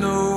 no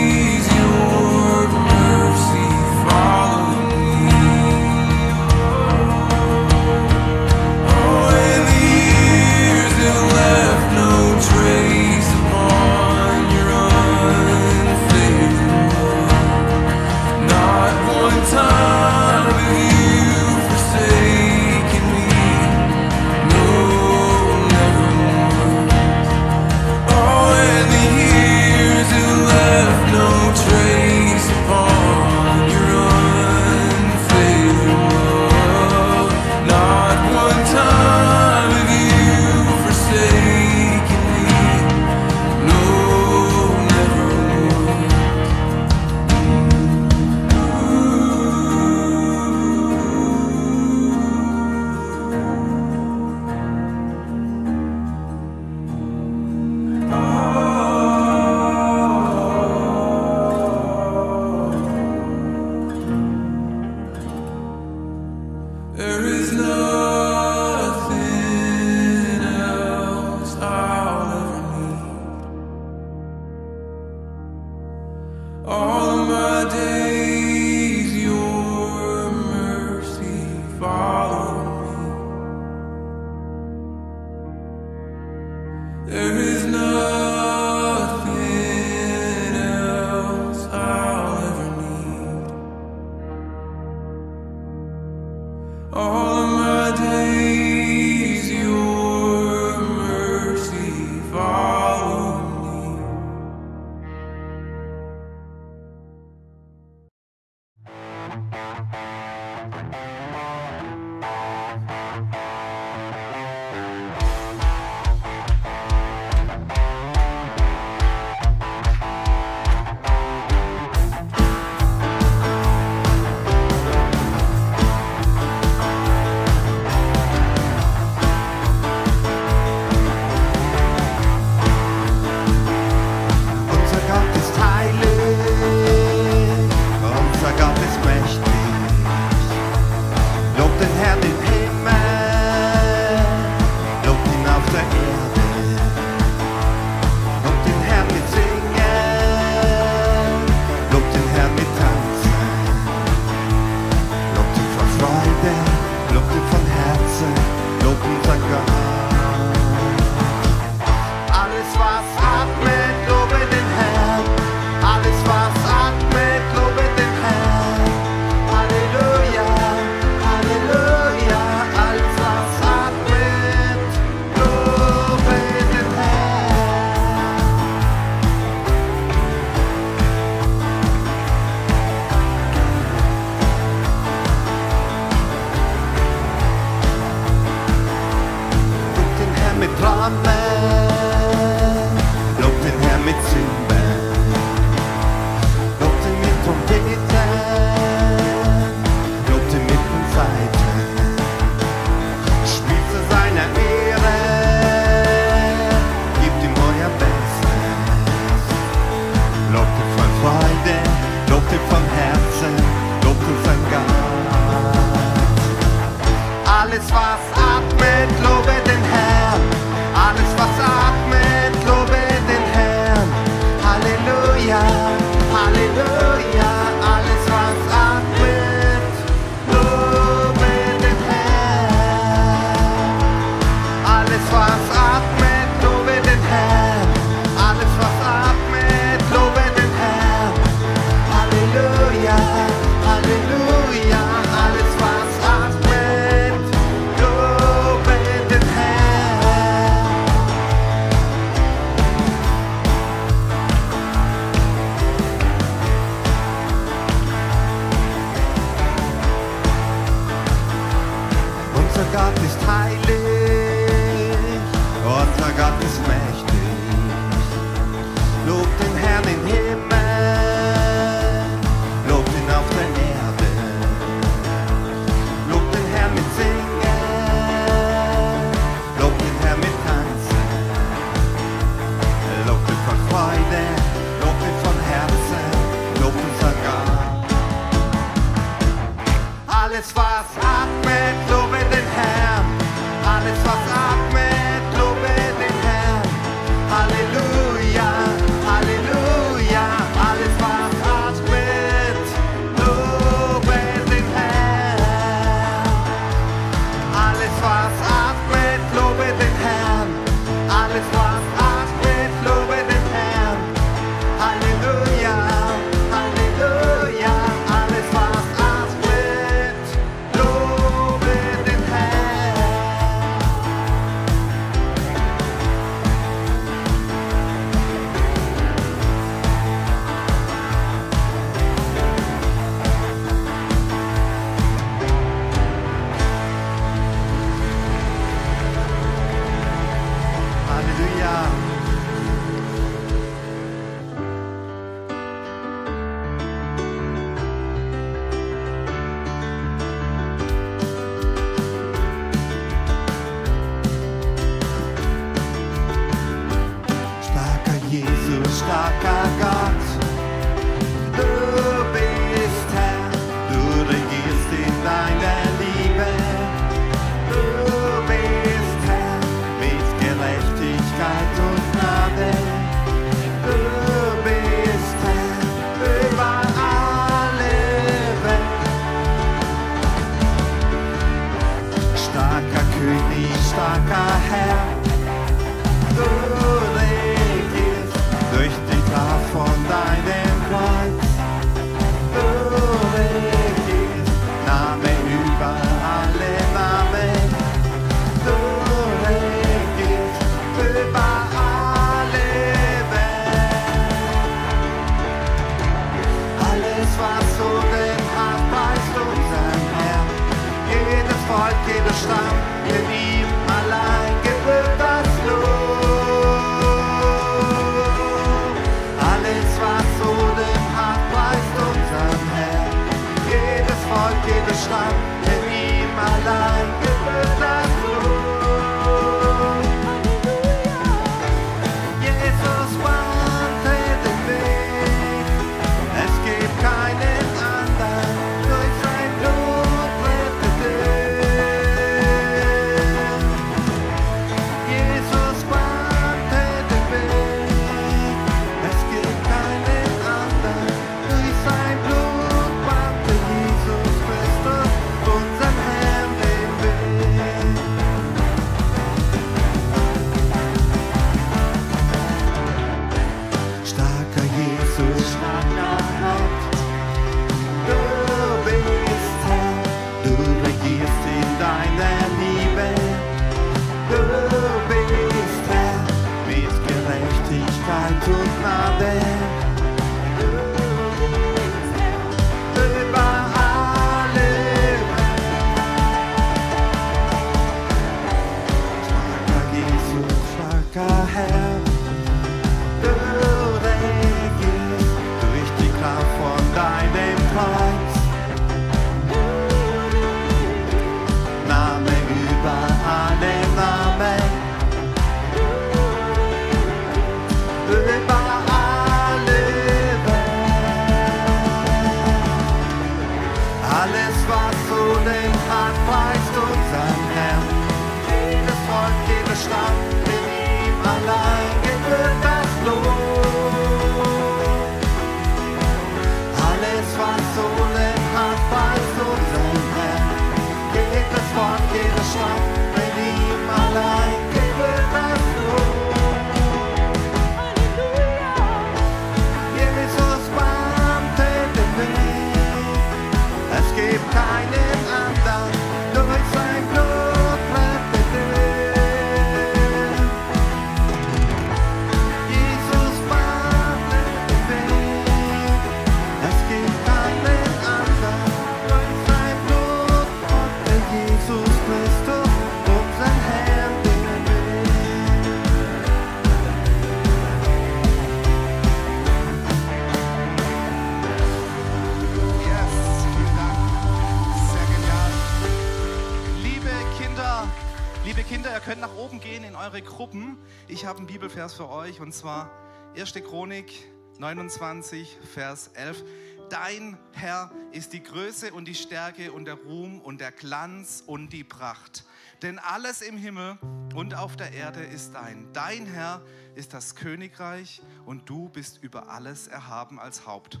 Ich habe einen Bibelvers für euch und zwar 1. Chronik 29, Vers 11. Dein Herr ist die Größe und die Stärke und der Ruhm und der Glanz und die Pracht. Denn alles im Himmel und auf der Erde ist dein. Dein Herr ist das Königreich und du bist über alles erhaben als Haupt.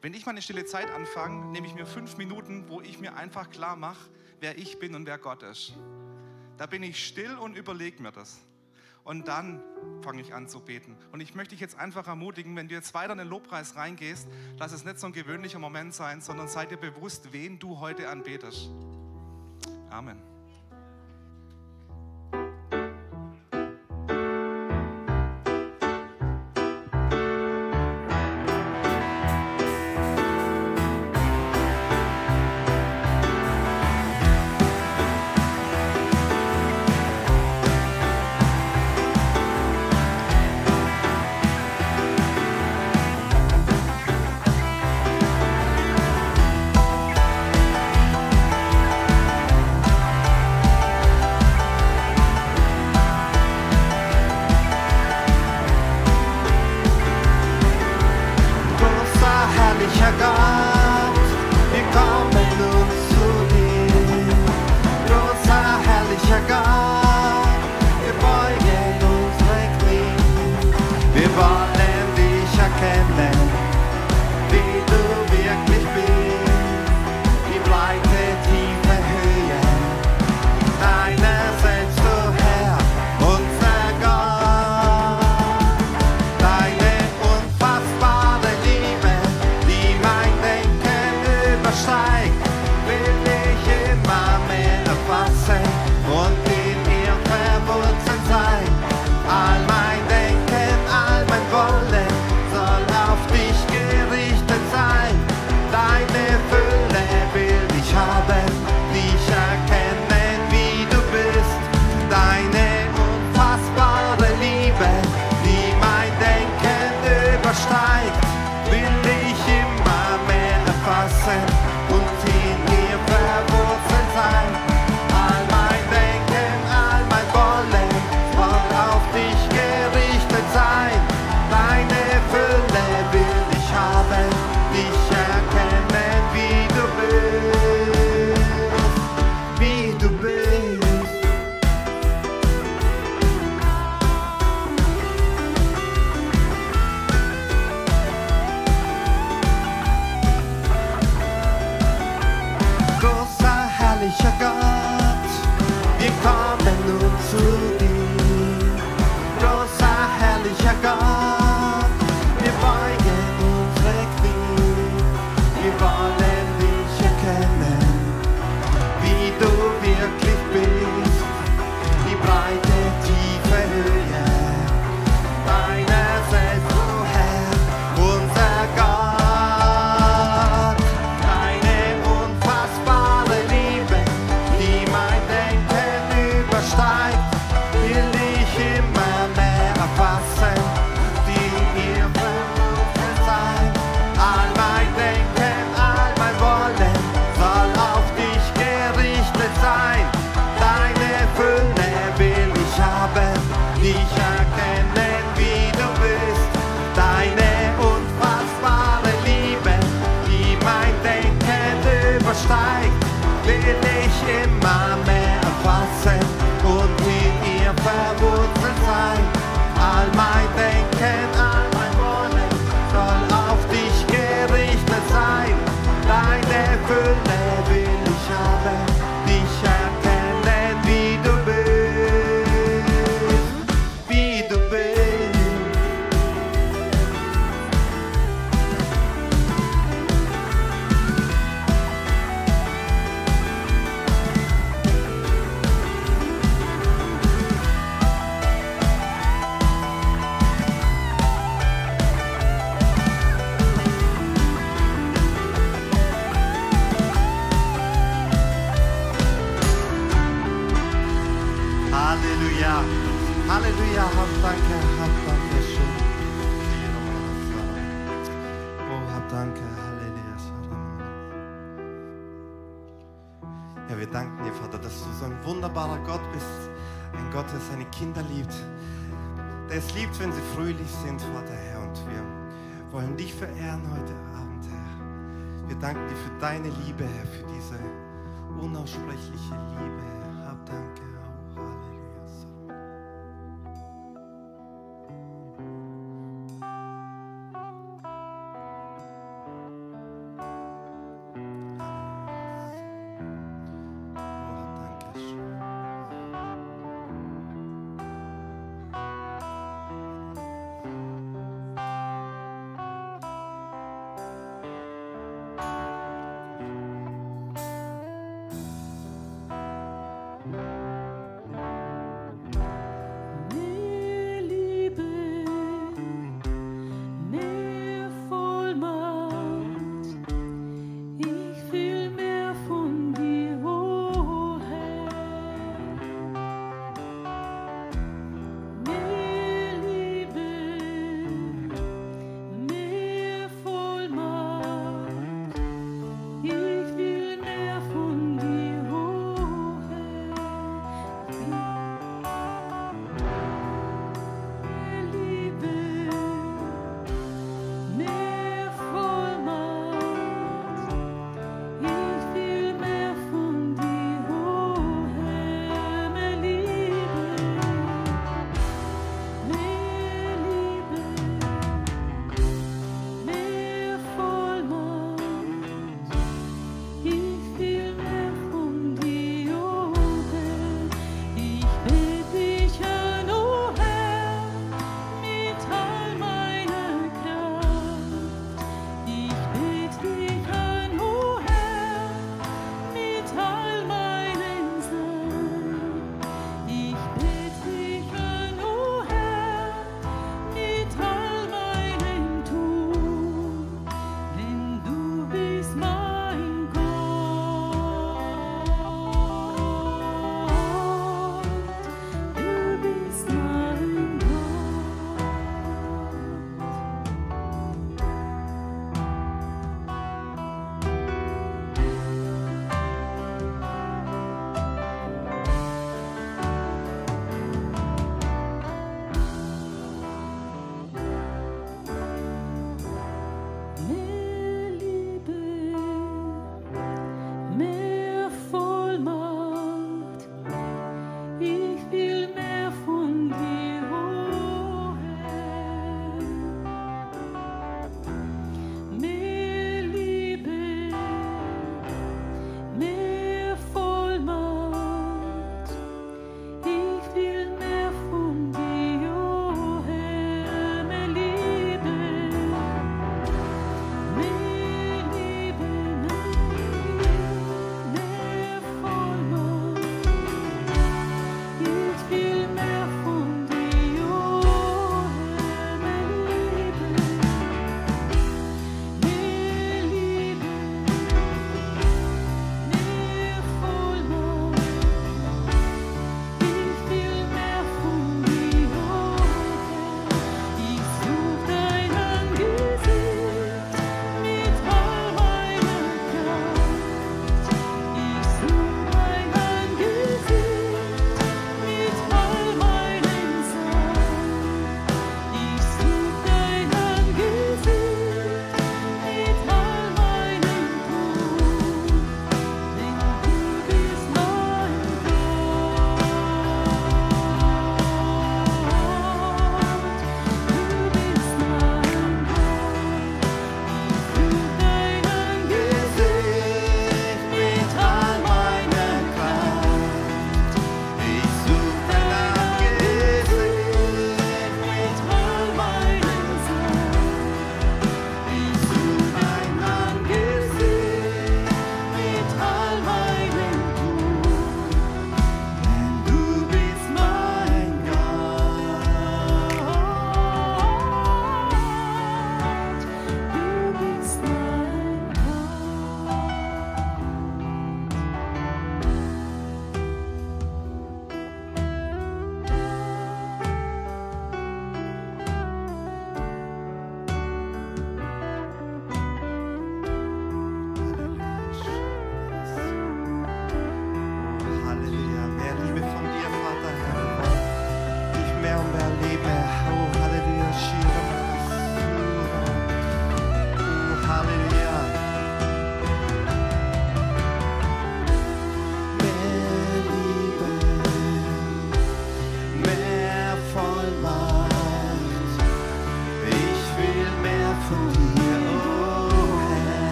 Wenn ich meine stille Zeit anfange, nehme ich mir fünf Minuten, wo ich mir einfach klar mache, wer ich bin und wer Gott ist. Da bin ich still und überlege mir das. Und dann fange ich an zu beten. Und ich möchte dich jetzt einfach ermutigen, wenn du jetzt weiter in den Lobpreis reingehst, lass es nicht so ein gewöhnlicher Moment sein, sondern sei dir bewusst, wen du heute anbetest. Amen.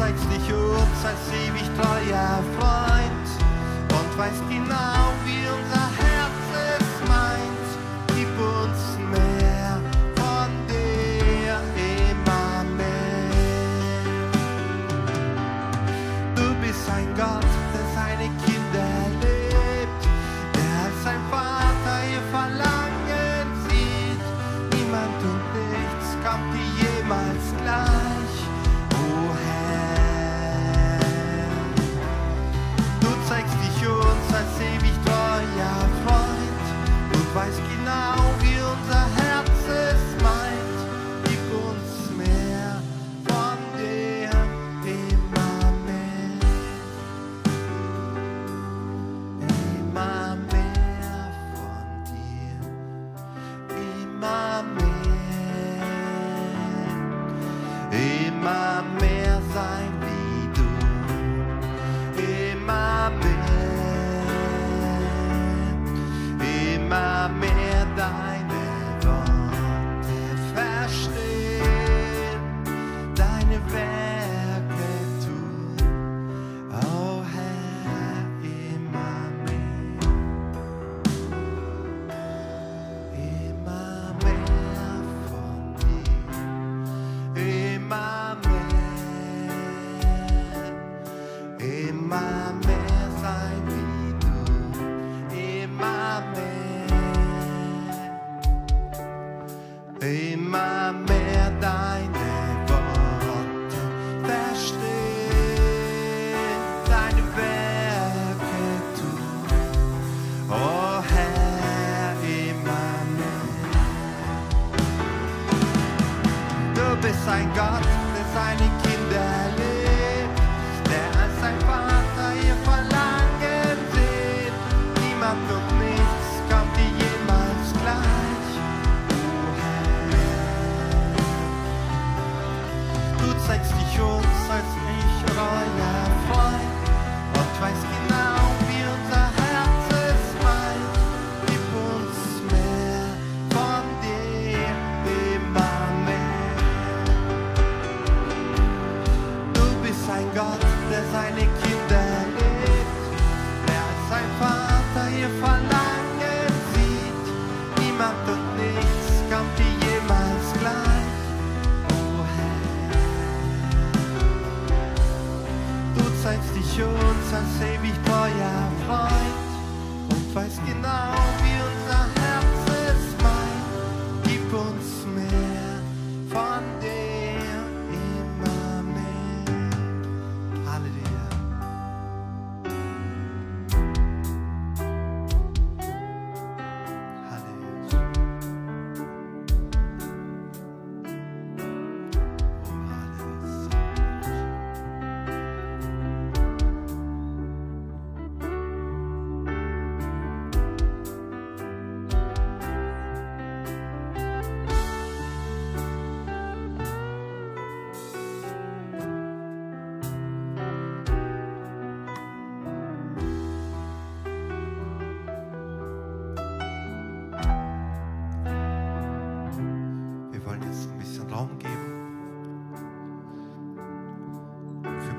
seid dich uns als ewig treuer Freund. Und weißt genau,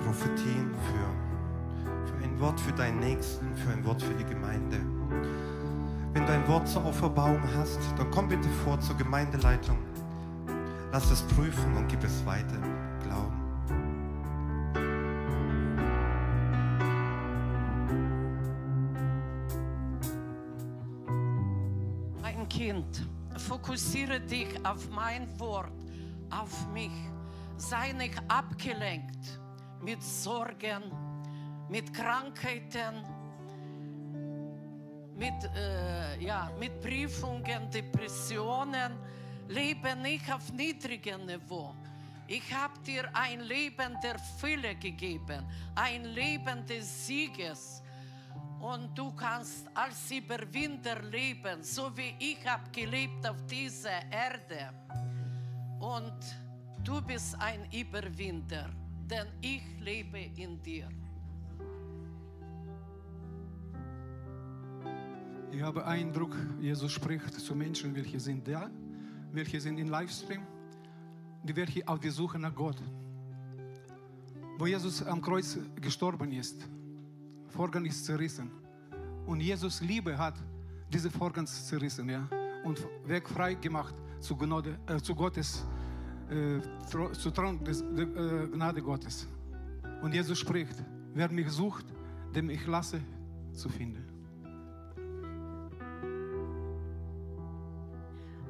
Prophetien, für, für ein Wort für deinen Nächsten, für ein Wort für die Gemeinde. Wenn du ein Wort zur Auferbauung hast, dann komm bitte vor zur Gemeindeleitung. Lass es prüfen und gib es weiter. Glauben. Mein Kind, fokussiere dich auf mein Wort, auf mich. Sei nicht abgelenkt mit Sorgen, mit Krankheiten, mit, äh, ja, mit Prüfungen, Depressionen. Lebe nicht auf niedrigem Niveau. Ich habe dir ein Leben der Fülle gegeben, ein Leben des Sieges. Und du kannst als Überwinder leben, so wie ich habe gelebt auf dieser Erde. Und du bist ein Überwinder, denn ich lebe in dir. Ich habe Eindruck, Jesus spricht zu Menschen, welche sind da, welche sind im Livestream, die welche auf der Suche nach Gott. Wo Jesus am Kreuz gestorben ist, Vorgang ist zerrissen. Und Jesus Liebe hat diese Vorgang zerrissen, ja, und Weg frei gemacht zu, Gnade, äh, zu Gottes, äh, zu Thron des der, äh, Gnade Gottes. Und Jesus spricht, wer mich sucht, dem ich lasse zu finden.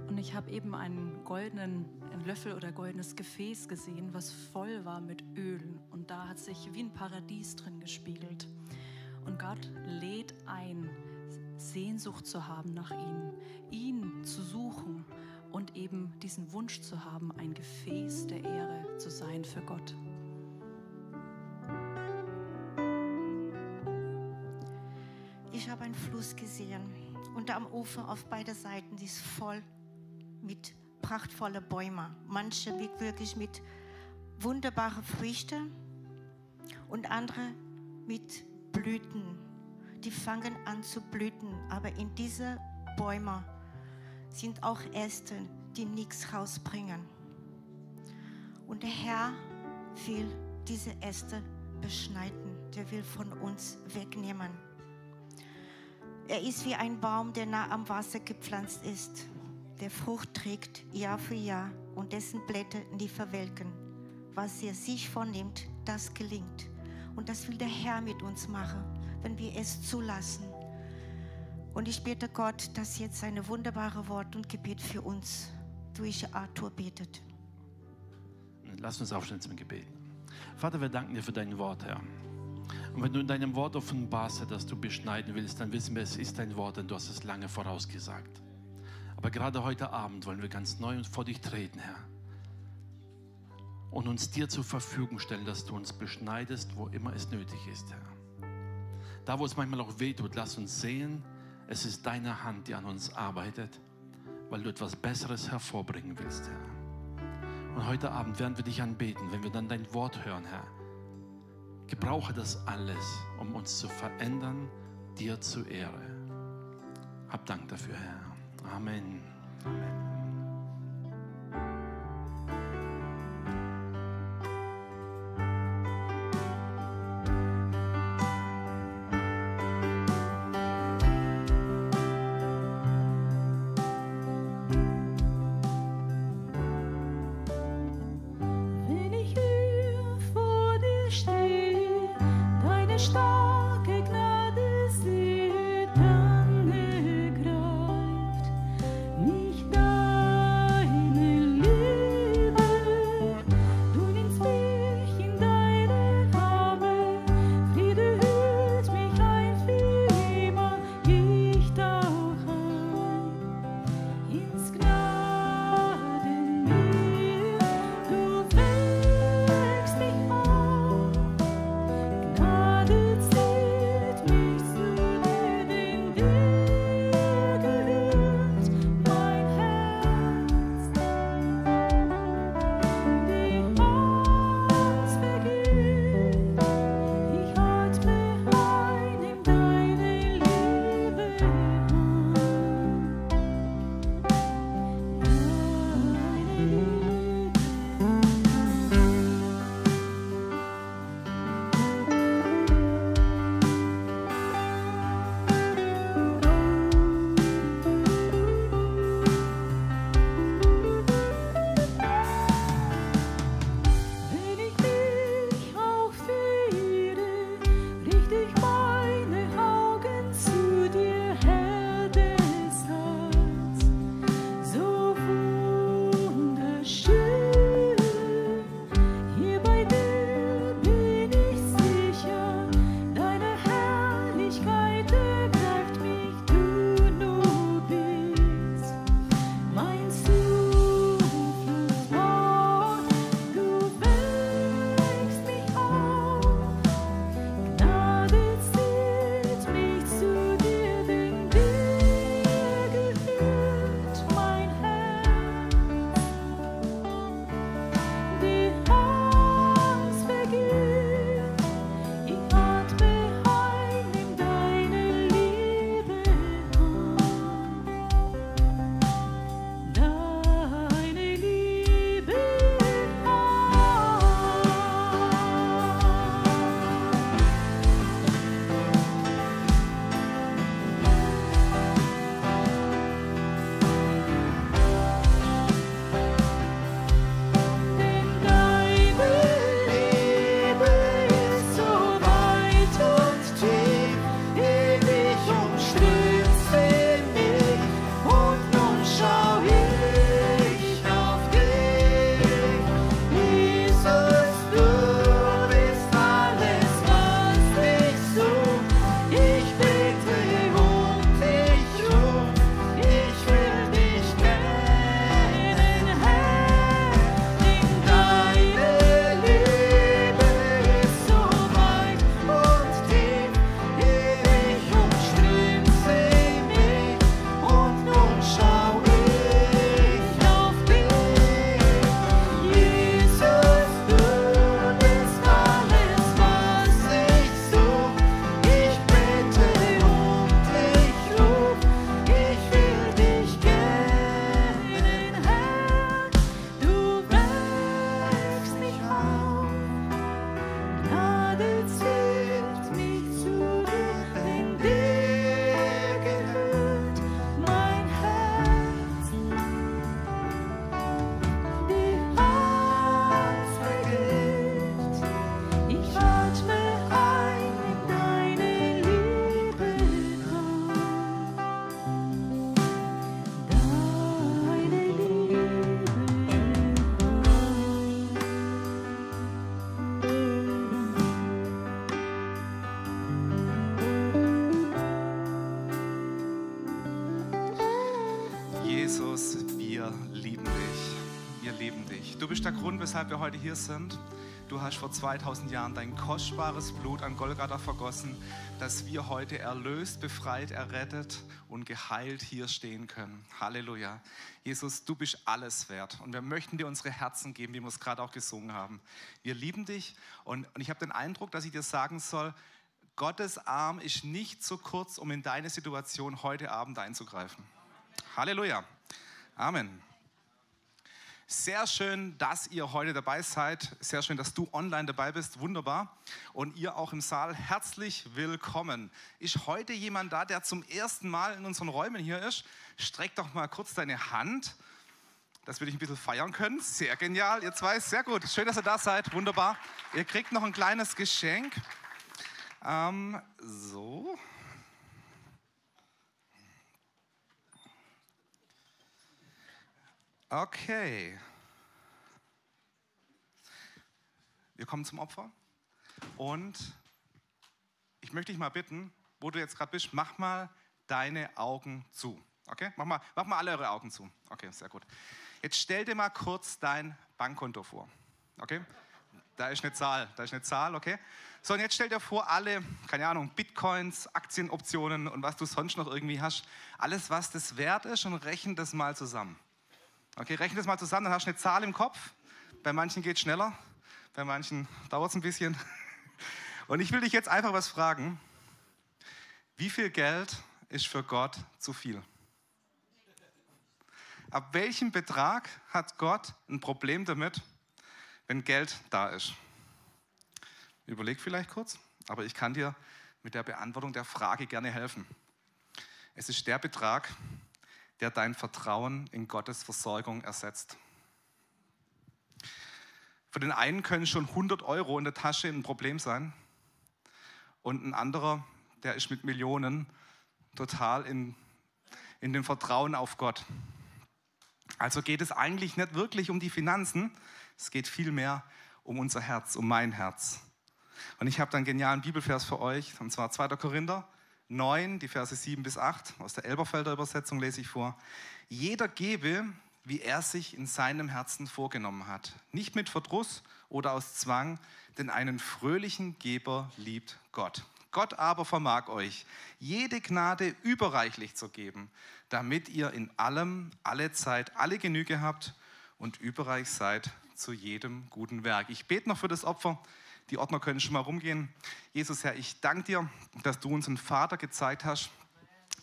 Und ich habe eben einen goldenen Löffel oder goldenes Gefäß gesehen, was voll war mit Öl. Und da hat sich wie ein Paradies drin gespiegelt. Und Gott lädt ein, Sehnsucht zu haben nach ihm, ihn zu suchen und eben diesen Wunsch zu haben, ein Gefäß der Ehre zu sein für Gott. Ich habe einen Fluss gesehen und am Ufer auf beide Seiten ist voll mit prachtvollen Bäumen. Manche wirklich mit wunderbaren Früchten und andere mit Blüten. Die fangen an zu blüten, aber in diese Bäume sind auch Äste, die nichts rausbringen. Und der Herr will diese Äste beschneiden. Der will von uns wegnehmen. Er ist wie ein Baum, der nah am Wasser gepflanzt ist, der Frucht trägt Jahr für Jahr und dessen Blätter nie verwelken. Was er sich vornimmt, das gelingt. Und das will der Herr mit uns machen, wenn wir es zulassen. Und ich bitte Gott, dass jetzt seine wunderbare Wort und Gebet für uns durch Arthur betet. Lass uns aufstehen zum Gebet. Vater, wir danken dir für dein Wort, Herr. Und wenn du in deinem Wort offenbarst, dass du beschneiden willst, dann wissen wir, es ist dein Wort, denn du hast es lange vorausgesagt. Aber gerade heute Abend wollen wir ganz neu vor dich treten, Herr. Und uns dir zur Verfügung stellen, dass du uns beschneidest, wo immer es nötig ist, Herr. Da, wo es manchmal auch wehtut, lass uns sehen, es ist deine Hand, die an uns arbeitet, weil du etwas Besseres hervorbringen willst, Herr. Und heute Abend werden wir dich anbeten, wenn wir dann dein Wort hören, Herr. Gebrauche das alles, um uns zu verändern, dir zu Ehre. Hab Dank dafür, Herr. Amen. Amen. Weshalb wir heute hier sind. Du hast vor 2000 Jahren dein kostbares Blut an Golgatha vergossen, dass wir heute erlöst, befreit, errettet und geheilt hier stehen können. Halleluja. Jesus, du bist alles wert und wir möchten dir unsere Herzen geben, wie wir es gerade auch gesungen haben. Wir lieben dich und, und ich habe den Eindruck, dass ich dir sagen soll, Gottes Arm ist nicht zu kurz, um in deine Situation heute Abend einzugreifen. Halleluja. Amen. Sehr schön, dass ihr heute dabei seid. Sehr schön, dass du online dabei bist. Wunderbar. Und ihr auch im Saal herzlich willkommen. Ist heute jemand da, der zum ersten Mal in unseren Räumen hier ist? Streck doch mal kurz deine Hand, dass wir dich ein bisschen feiern können. Sehr genial, ihr zwei. Sehr gut. Schön, dass ihr da seid. Wunderbar. Ihr kriegt noch ein kleines Geschenk. Ähm, so. Okay. Wir kommen zum Opfer. Und ich möchte dich mal bitten, wo du jetzt gerade bist, mach mal deine Augen zu. Okay? Mach mal, mach mal alle eure Augen zu. Okay, sehr gut. Jetzt stell dir mal kurz dein Bankkonto vor. Okay? Da ist eine Zahl, da ist eine Zahl, okay? So, und jetzt stell dir vor, alle, keine Ahnung, Bitcoins, Aktienoptionen und was du sonst noch irgendwie hast, alles, was das wert ist, und rechne das mal zusammen. Okay, rechne das mal zusammen, dann hast du eine Zahl im Kopf. Bei manchen geht es schneller, bei manchen dauert es ein bisschen. Und ich will dich jetzt einfach was fragen. Wie viel Geld ist für Gott zu viel? Ab welchem Betrag hat Gott ein Problem damit, wenn Geld da ist? Überleg vielleicht kurz, aber ich kann dir mit der Beantwortung der Frage gerne helfen. Es ist der Betrag, der dein Vertrauen in Gottes Versorgung ersetzt. Für den einen können schon 100 Euro in der Tasche ein Problem sein und ein anderer, der ist mit Millionen total in, in dem Vertrauen auf Gott. Also geht es eigentlich nicht wirklich um die Finanzen, es geht vielmehr um unser Herz, um mein Herz. Und ich habe da einen genialen Bibelvers für euch, und zwar 2. Korinther 9, die Verse 7 bis 8, aus der Elberfelder Übersetzung lese ich vor. Jeder gebe, wie er sich in seinem Herzen vorgenommen hat, nicht mit Verdruss oder aus Zwang, denn einen fröhlichen Geber liebt Gott. Gott aber vermag euch, jede Gnade überreichlich zu geben, damit ihr in allem, alle Zeit, alle Genüge habt und überreich seid zu jedem guten Werk. Ich bete noch für das Opfer. Die Ordner können schon mal rumgehen. Jesus, Herr, ich danke dir, dass du uns einen Vater gezeigt hast,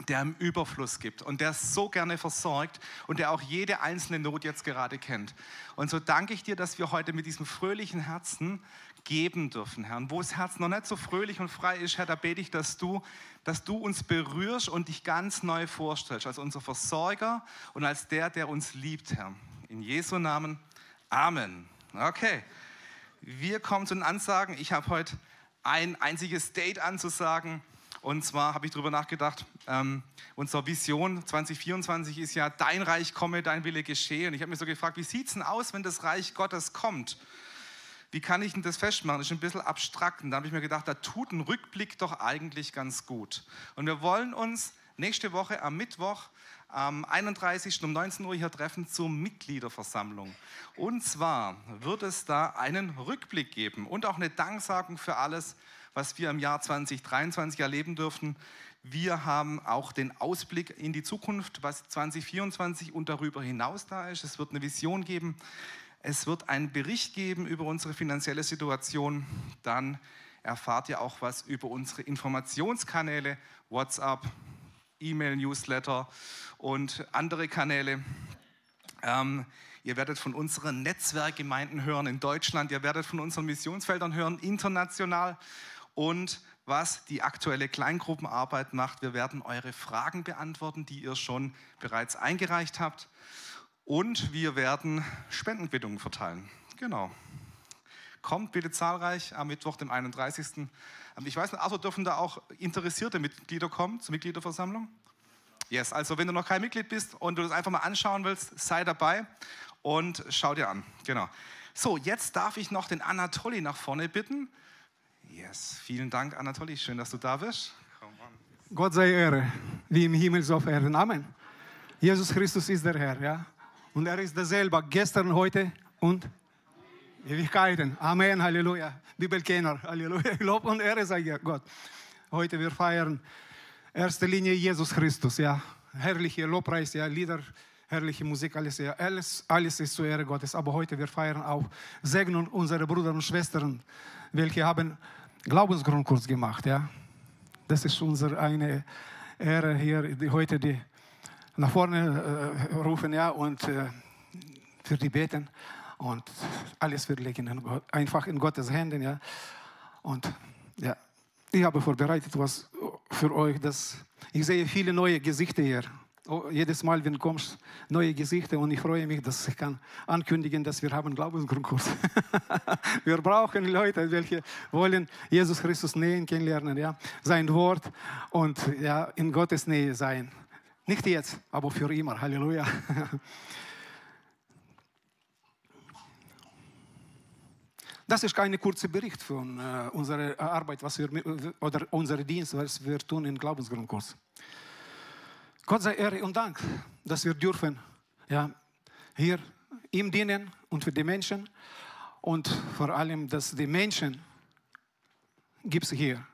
der im Überfluss gibt und der so gerne versorgt und der auch jede einzelne Not jetzt gerade kennt. Und so danke ich dir, dass wir heute mit diesem fröhlichen Herzen geben dürfen, Herr. Und wo das Herz noch nicht so fröhlich und frei ist, Herr, da bete ich, dass du, dass du uns berührst und dich ganz neu vorstellst, als unser Versorger und als der, der uns liebt, Herr. In Jesu Namen. Amen. Okay. Wir kommen zu den Ansagen. Ich habe heute ein einziges Date anzusagen. Und zwar habe ich darüber nachgedacht, ähm, unsere Vision 2024 ist ja, dein Reich komme, dein Wille geschehe. Und ich habe mir so gefragt, wie sieht es denn aus, wenn das Reich Gottes kommt? Wie kann ich denn das festmachen? Das ist ein bisschen abstrakt. Und da habe ich mir gedacht, da tut ein Rückblick doch eigentlich ganz gut. Und wir wollen uns nächste Woche am Mittwoch am 31. um 19 Uhr hier treffen zur Mitgliederversammlung. Und zwar wird es da einen Rückblick geben und auch eine Danksagung für alles, was wir im Jahr 2023 erleben dürften. Wir haben auch den Ausblick in die Zukunft, was 2024 und darüber hinaus da ist. Es wird eine Vision geben. Es wird einen Bericht geben über unsere finanzielle Situation. Dann erfahrt ihr auch was über unsere Informationskanäle, WhatsApp, E-Mail-Newsletter und andere Kanäle. Ähm, ihr werdet von unseren Netzwerkgemeinden hören in Deutschland, ihr werdet von unseren Missionsfeldern hören, international und was die aktuelle Kleingruppenarbeit macht. Wir werden eure Fragen beantworten, die ihr schon bereits eingereicht habt. Und wir werden Spendenquittungen verteilen. Genau. Kommt bitte zahlreich am Mittwoch, dem 31. Ich weiß nicht, also dürfen da auch interessierte Mitglieder kommen zur Mitgliederversammlung? Yes, also wenn du noch kein Mitglied bist und du das einfach mal anschauen willst, sei dabei und schau dir an. Genau. So, jetzt darf ich noch den Anatoli nach vorne bitten. Yes, vielen Dank, Anatoli. Schön, dass du da bist. Gott sei Ehre, wie im Himmel so auf Erden. Amen. Jesus Christus ist der Herr, ja. Und er ist derselbe, gestern, heute und Ewigkeiten. Amen, Halleluja. Bibelkenner, Halleluja. Lob und Ehre sei Gott. Heute wir feiern erste Linie Jesus Christus, ja. Herrliche Lobpreis, ja, Lieder, herrliche Musik, alles, ja. Alles, alles ist zur Ehre Gottes. Aber heute wir feiern auch Segnung unserer Brüder und Schwestern, welche haben Glaubensgrundkurs gemacht, ja. Das ist unsere eine Ehre hier, die heute die nach vorne äh, rufen, ja, und äh, für die beten. Und alles wird liegen in Gott, einfach in Gottes Händen, ja. Und ja, ich habe vorbereitet was für euch. Das, ich sehe viele neue Gesichter hier. Oh, jedes Mal, wenn du kommst, neue Gesichter und ich freue mich, dass ich kann ankündigen, dass wir haben Glaubensgrundkurs. wir brauchen Leute, welche wollen Jesus Christus nähen, kennenlernen, ja, sein Wort und ja, in Gottes Nähe sein. Nicht jetzt, aber für immer. Halleluja. Das ist kein kurzer Bericht von äh, unserer Arbeit, was wir oder unser Dienst, was wir tun im Glaubensgrundkurs. Gott sei Ehre und Dank, dass wir dürfen ja, hier ihm dienen und für die Menschen und vor allem, dass die Menschen gibt es hier,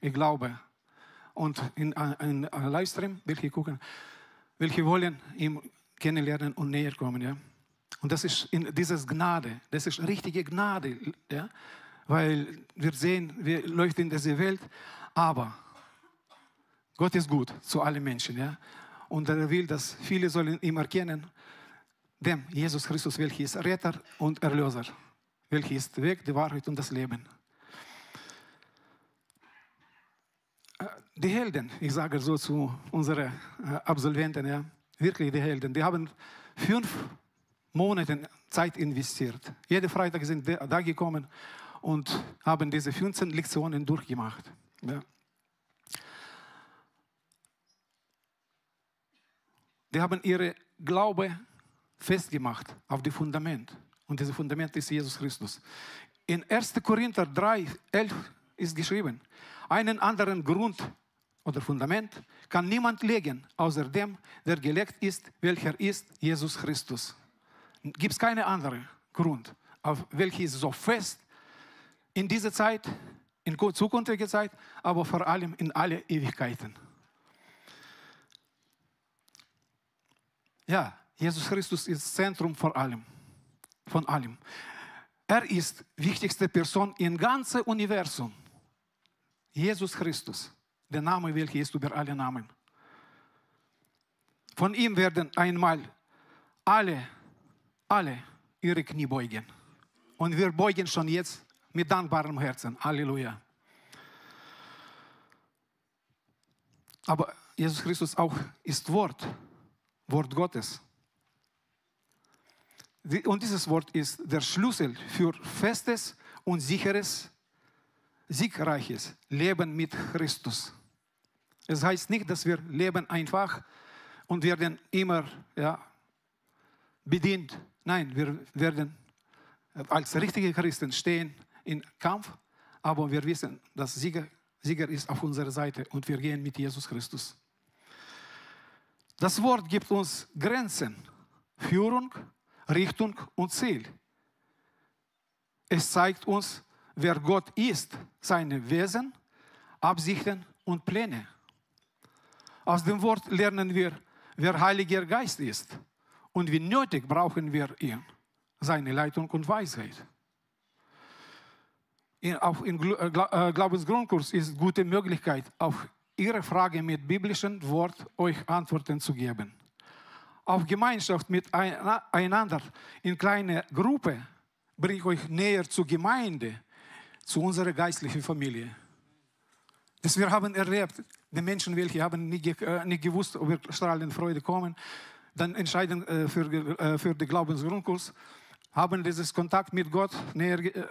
ich glaube, und in einem Livestream, welche gucken, welche wollen ihm kennenlernen und näher kommen. Ja? Und das ist in dieses Gnade, das ist richtige Gnade, ja? weil wir sehen, wir läuft in diese Welt, aber Gott ist gut zu allen Menschen. Ja? Und er will, dass viele sollen ihn erkennen, dem Jesus Christus, welcher ist Retter und Erlöser, welcher ist Weg, die Wahrheit und das Leben. Äh, Die Helden, ich sage so zu unseren äh, Absolventen, ja, wirklich die Helden, die haben fünf Monate Zeit investiert. Jeden Freitag sind die da gekommen und haben diese 15 Lektionen durchgemacht. Ja. Die haben ihre Glaube festgemacht auf das Fundament. Und dieses Fundament ist Jesus Christus. In 1. Korinther 3, 11 ist geschrieben, einen anderen Grund oder Fundament kann niemand legen, außer dem, der gelegt ist, welcher ist Jesus Christus. Gibt es keinen anderen Grund, auf welcher ist so fest in dieser Zeit, in zukünftiger Zeit, aber vor allem in alle Ewigkeiten. Ja, Jesus Christus ist Zentrum vor allem, von allem. Er ist wichtigste Person im ganzen Universum. Jesus Christus, der Name, welcher ist über alle Namen. Von ihm werden einmal alle, alle ihre Knie beugen. Und wir beugen schon jetzt mit dankbarem Herzen. Halleluja. Aber Jesus Christus auch ist Wort, Wort Gottes. Und dieses Wort ist der Schlüssel für festes und sicheres, siegreiches Leben mit Christus. Es heißt nicht, dass wir leben einfach und werden immer ja, bedient. Nein, wir werden als richtige Christen stehen im Kampf, aber wir wissen, dass Sieger, Sieger ist auf unserer Seite und wir gehen mit Jesus Christus. Das Wort gibt uns Grenzen, Führung, Richtung und Ziel. Es zeigt uns, wer Gott ist, seine Wesen, Absichten und Pläne. Aus dem Wort lernen wir, wer Heiliger Geist ist und wie nötig brauchen wir ihn, seine Leitung und Weisheit. In, auch im äh, Gla- äh, Glaubensgrundkurs ist gute Möglichkeit, auf Ihre Frage mit biblischem Wort euch Antworten zu geben. Auf Gemeinschaft mit ein- einander in kleine Gruppe bringt euch näher zur Gemeinde, zu unserer geistlichen Familie. Das wir haben erlebt, die Menschen, welche haben nicht, äh, nicht gewusst, ob wir strahlende Freude kommen, dann entscheiden äh, für, äh, für den Glaubensgrundkurs, haben dieses Kontakt mit Gott, näher, äh,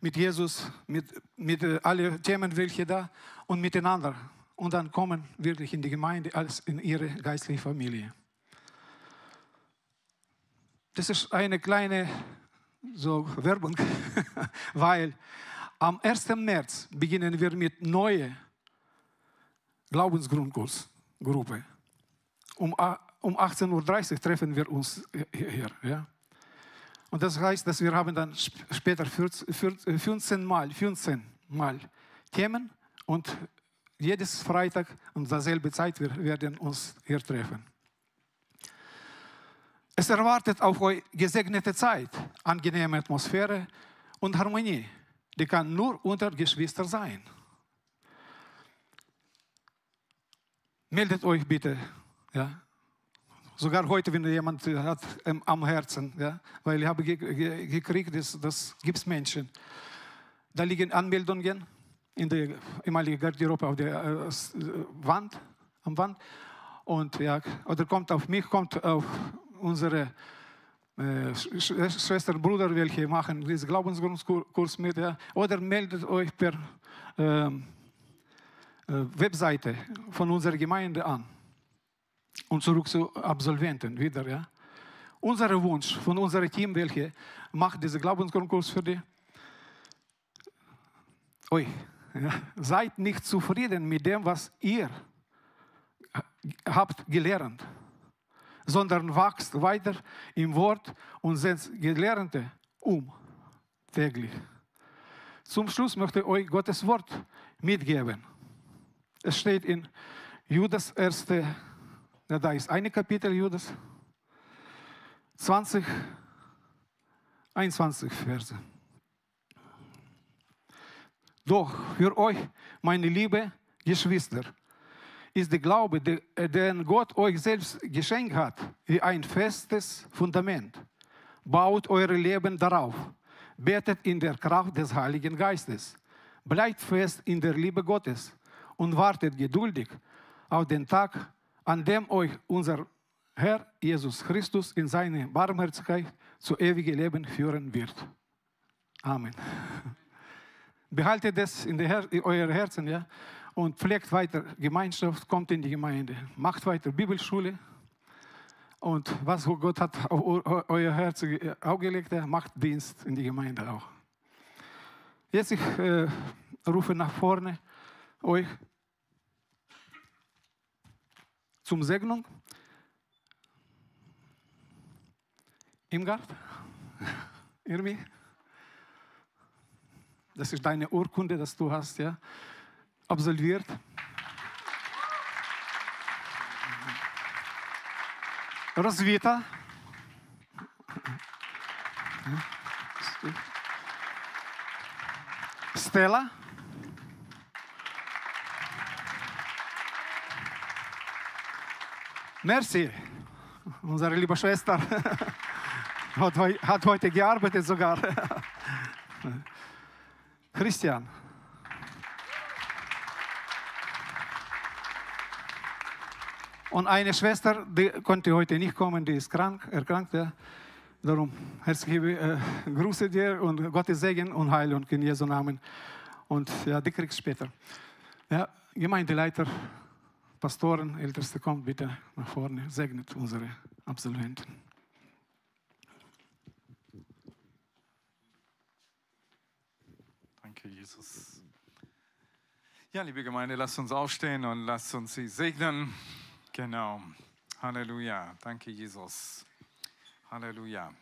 mit Jesus, mit, mit äh, alle Themen, welche da und miteinander. Und dann kommen wirklich in die Gemeinde als in ihre geistliche Familie. Das ist eine kleine so Werbung, weil am 1. März beginnen wir mit neue Glaubensgrundkursgruppe. Um, a- um 18.30 Uhr treffen wir uns hier. Ja? Und das heißt, dass wir haben dann sp- später 14 14 15 Mal, 15 Mal Themen und jedes Freitag um dieselbe Zeit wir werden uns hier treffen. Es erwartet auf euch gesegnete Zeit, angenehme Atmosphäre und Harmonie. Die kann nur unter Geschwistern sein. Meldet euch bitte. Ja? Sogar heute, wenn jemand hat ähm, am Herzen, ja? weil ich habe ge ge gekriegt, das, das gibt es Menschen. Da liegen Anmeldungen in der ehemaligen Garderobe auf der äh, äh, Wand, am Wand. Und ja, oder kommt auf mich, kommt auf unsere äh, Sch Sch Schwestern, Brüder, welche machen diesen Glaubensgrundkurs mit. Ja. Oder meldet euch per ähm, äh, Webseite von unserer Gemeinde an. Und zurück zu Absolventen wieder. Ja. Unser Wunsch von unserem Team, welche macht diesen Glaubensgrundkurs für die, euch. Ja. Seid nicht zufrieden mit dem, was ihr habt gelernt, sondern wachst weiter im Wort und setzt Gelernte um täglich. Zum Schluss möchte ich euch Gottes Wort mitgeben. Es steht in Judas erste, ja, da ist ein Kapitel Judas, 20, 21 Verse. Doch für euch, meine liebe Geschwister, ist der Glaube, de- den Gott euch selbst geschenkt hat, wie ein festes Fundament. Baut eure Leben darauf. Betet in der Kraft des Heiligen Geistes. Bleibt fest in der Liebe Gottes und wartet geduldig auf den Tag, an dem euch unser Herr Jesus Christus in seine Barmherzigkeit zu ewigem Leben führen wird. Amen. Behaltet das in, Her in euer Herzen, ja, und pflegt weiter Gemeinschaft, kommt in die Gemeinde, macht weiter Bibelschule. Und was Gott hat auf eu- euer Herz ge- aufgelegt, macht Dienst in die Gemeinde auch. Jetzt ich äh, rufe nach vorne euch zum Segnung. Imgard, Irmi, das ist deine Urkunde, dass du hast, ja, absolviert. Roswitha. Stella. Merci, unsere liebe Schwester. Hat, hat heute gearbeitet sogar. Christian. Und eine Schwester, die konnte heute nicht kommen, die ist krank, erkrankt. Ja. Darum herzliche äh, Grüße dir und Gottes Segen und Heilung in Jesu Namen. Und ja, die kriegst später. Ja, Gemeindeleiter, Pastoren, Älteste, kommt bitte nach vorne, segnet unsere Absolventen. Danke, Jesus. Ja, liebe Gemeinde, lasst uns aufstehen und lasst uns sie segnen. Genau. Halleluja. Danke, Jesus. Halleluja.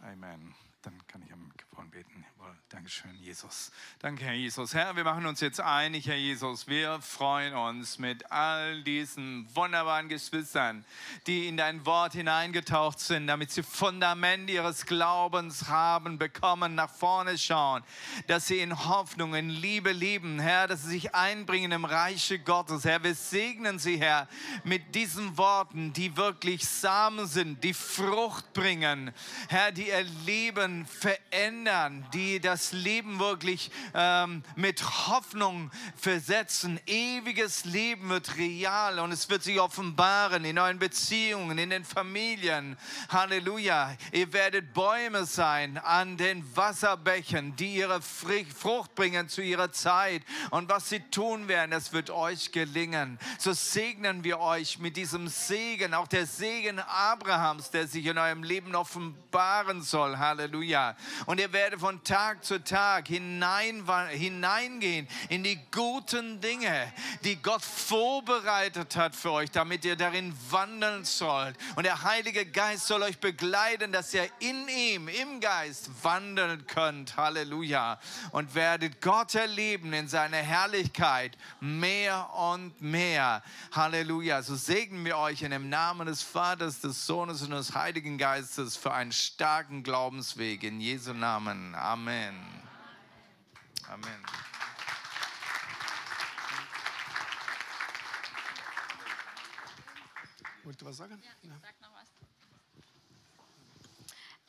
Amen. Dann kann ich am Mikrofon beten. Jawohl. Dankeschön, Jesus. Danke, Herr Jesus. Herr, wir machen uns jetzt einig, Herr Jesus. Wir freuen uns mit all diesen wunderbaren Geschwistern, die in dein Wort hineingetaucht sind, damit sie Fundament ihres Glaubens haben, bekommen, nach vorne schauen, dass sie in Hoffnung, in Liebe leben, Herr, dass sie sich einbringen im Reiche Gottes. Herr, wir segnen sie, Herr, mit diesen Worten, die wirklich Samen sind, die Frucht bringen, Herr, die ihr Leben verändern, die das Leben wirklich ähm, mit Hoffnung versetzen. Ewiges Leben wird real und es wird sich offenbaren in euren Beziehungen, in den Familien. Halleluja. Ihr werdet Bäume sein an den Wasserbächen, die ihre Frucht bringen zu ihrer Zeit. Und was sie tun werden, das wird euch gelingen. So segnen wir euch mit diesem Segen, auch der Segen Abrahams, der sich in eurem Leben offenbaren soll. Halleluja. Und ihr werdet werde von Tag zu Tag hinein, hineingehen in die guten Dinge, die Gott vorbereitet hat für euch, damit ihr darin wandeln sollt. Und der Heilige Geist soll euch begleiten, dass ihr in ihm, im Geist wandeln könnt. Halleluja. Und werdet Gott erleben in seiner Herrlichkeit mehr und mehr. Halleluja. So segnen wir euch in dem Namen des Vaters, des Sohnes und des Heiligen Geistes für einen starken Glaubensweg. In Jesu Namen. Amen. Amen. Wollt ihr was sagen? Ja.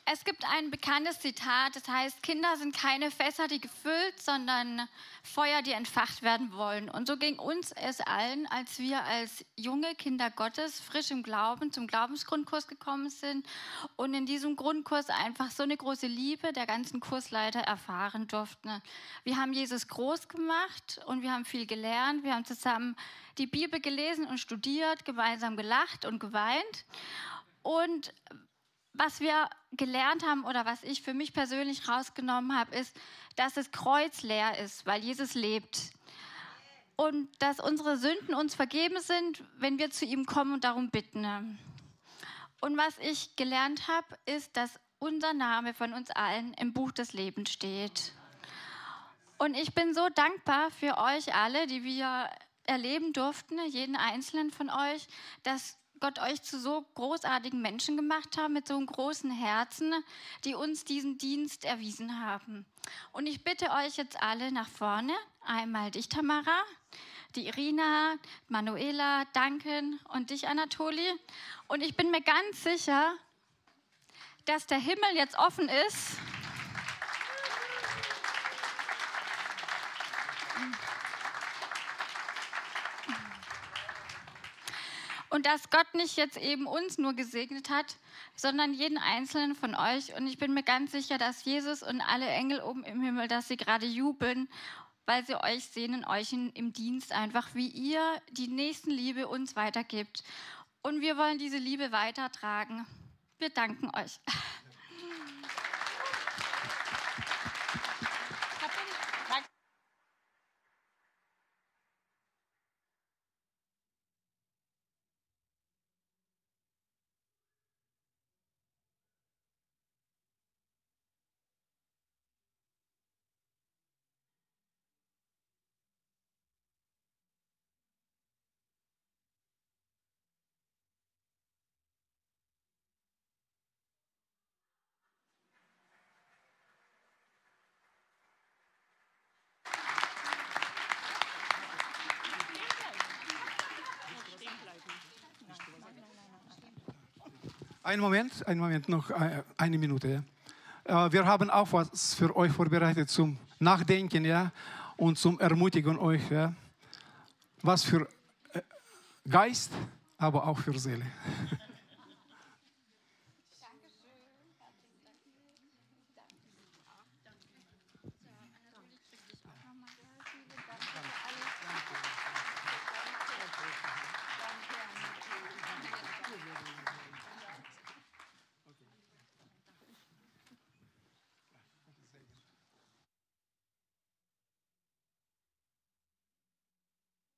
Es gibt ein bekanntes Zitat, das heißt, Kinder sind keine Fässer, die gefüllt, sondern Feuer, die entfacht werden wollen. Und so ging uns es allen, als wir als junge Kinder Gottes frisch im Glauben zum Glaubensgrundkurs gekommen sind und in diesem Grundkurs einfach so eine große Liebe der ganzen Kursleiter erfahren durften. Wir haben Jesus groß gemacht und wir haben viel gelernt. Wir haben zusammen die Bibel gelesen und studiert, gemeinsam gelacht und geweint. Und was wir gelernt haben oder was ich für mich persönlich rausgenommen habe, ist, dass das Kreuz leer ist, weil Jesus lebt. Und dass unsere Sünden uns vergeben sind, wenn wir zu ihm kommen und darum bitten. Und was ich gelernt habe, ist, dass unser Name von uns allen im Buch des Lebens steht. Und ich bin so dankbar für euch alle, die wir erleben durften, jeden einzelnen von euch, dass Gott euch zu so großartigen Menschen gemacht hat, mit so einem großen Herzen, die uns diesen Dienst erwiesen haben. Und ich bitte euch jetzt alle nach vorne, einmal dich, Tamara, die Irina, Manuela, Duncan und dich, Anatoli. Und ich bin mir ganz sicher, dass der Himmel jetzt offen ist. Und dass Gott nicht jetzt eben uns nur gesegnet hat, sondern jeden einzelnen von euch. Und ich bin mir ganz sicher, dass Jesus und alle Engel oben im Himmel, dass sie gerade jubeln, weil sie euch sehen in euch im Dienst einfach, wie ihr die Nächstenliebe uns weitergibt. Und wir wollen diese Liebe weitertragen. Wir danken euch. Einen Moment, einen Moment, noch äh, eine Minute. Äh, wir haben auch was für euch vorbereitet zum Nachdenken ja, und zum Ermutigen euch. Ja. Was für äh, Geist, aber auch für Seele.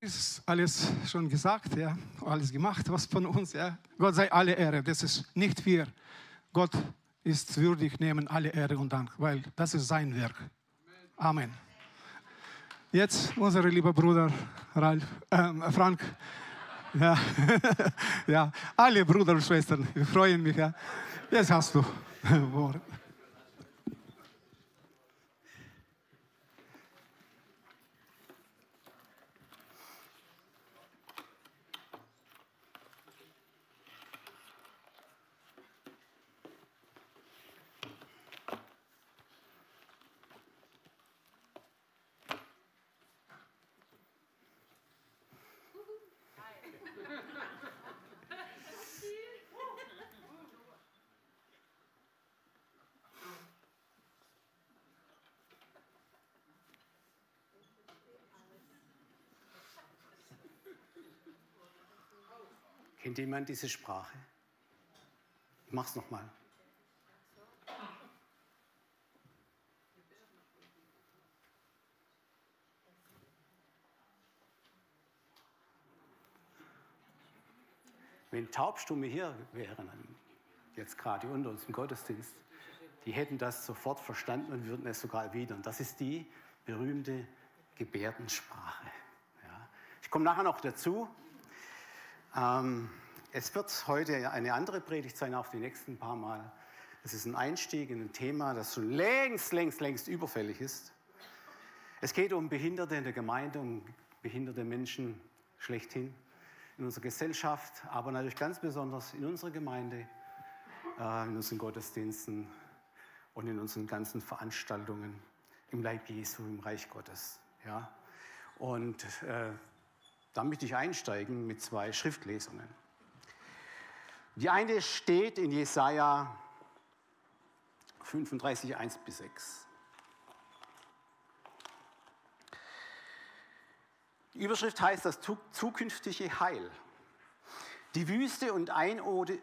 ist alles schon gesagt, ja, alles gemacht, was von uns, ja. Gott sei alle Ehre, das ist nicht wir. Gott ist würdig, nehmen alle Ehre und Dank, weil das ist sein Werk. Amen. Jetzt unser lieber Bruder Ralf, äh, Frank. Ja. ja, alle Brüder und Schwestern, wir freuen mich. Ja. Jetzt hast du Wort. indem man diese Sprache, ich mach's nochmal, Wenn Taubstumme hier wären, jetzt gerade unter uns im Gottesdienst, die hätten das sofort verstanden und würden es sogar erwidern. Das ist die berühmte Gebärdensprache. Ja. Ich komme nachher noch dazu. Ähm es wird heute eine andere Predigt sein, auch die nächsten paar Mal. Es ist ein Einstieg in ein Thema, das schon längst, längst, längst überfällig ist. Es geht um Behinderte in der Gemeinde, um behinderte Menschen schlechthin in unserer Gesellschaft, aber natürlich ganz besonders in unserer Gemeinde, äh, in unseren Gottesdiensten und in unseren ganzen Veranstaltungen im Leib Jesu, im Reich Gottes. Ja? Und äh, da möchte ich einsteigen mit zwei Schriftlesungen. Die eine steht in Jesaja 35, 1 bis 6. Die Überschrift heißt das zukünftige Heil. Die Wüste und Einöde,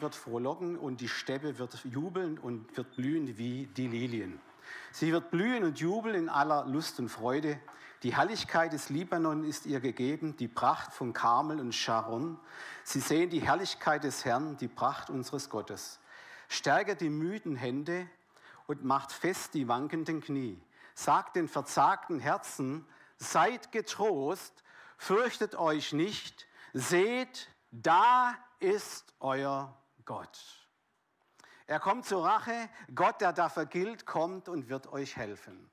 wird frohlocken und die Steppe wird jubeln und wird blühen wie die Lilien. Sie wird blühen und jubeln in aller Lust und Freude. Die Herrlichkeit des Libanon ist ihr gegeben, die Pracht von Karmel und Sharon. Sie sehen die Herrlichkeit des Herrn, die Pracht unseres Gottes. Stärke die müden Hände und macht fest die wankenden Knie. Sagt den verzagten Herzen, seid getrost, fürchtet euch nicht, seht, da ist euer Gott. Er kommt zur Rache, Gott, der da vergilt, kommt und wird euch helfen.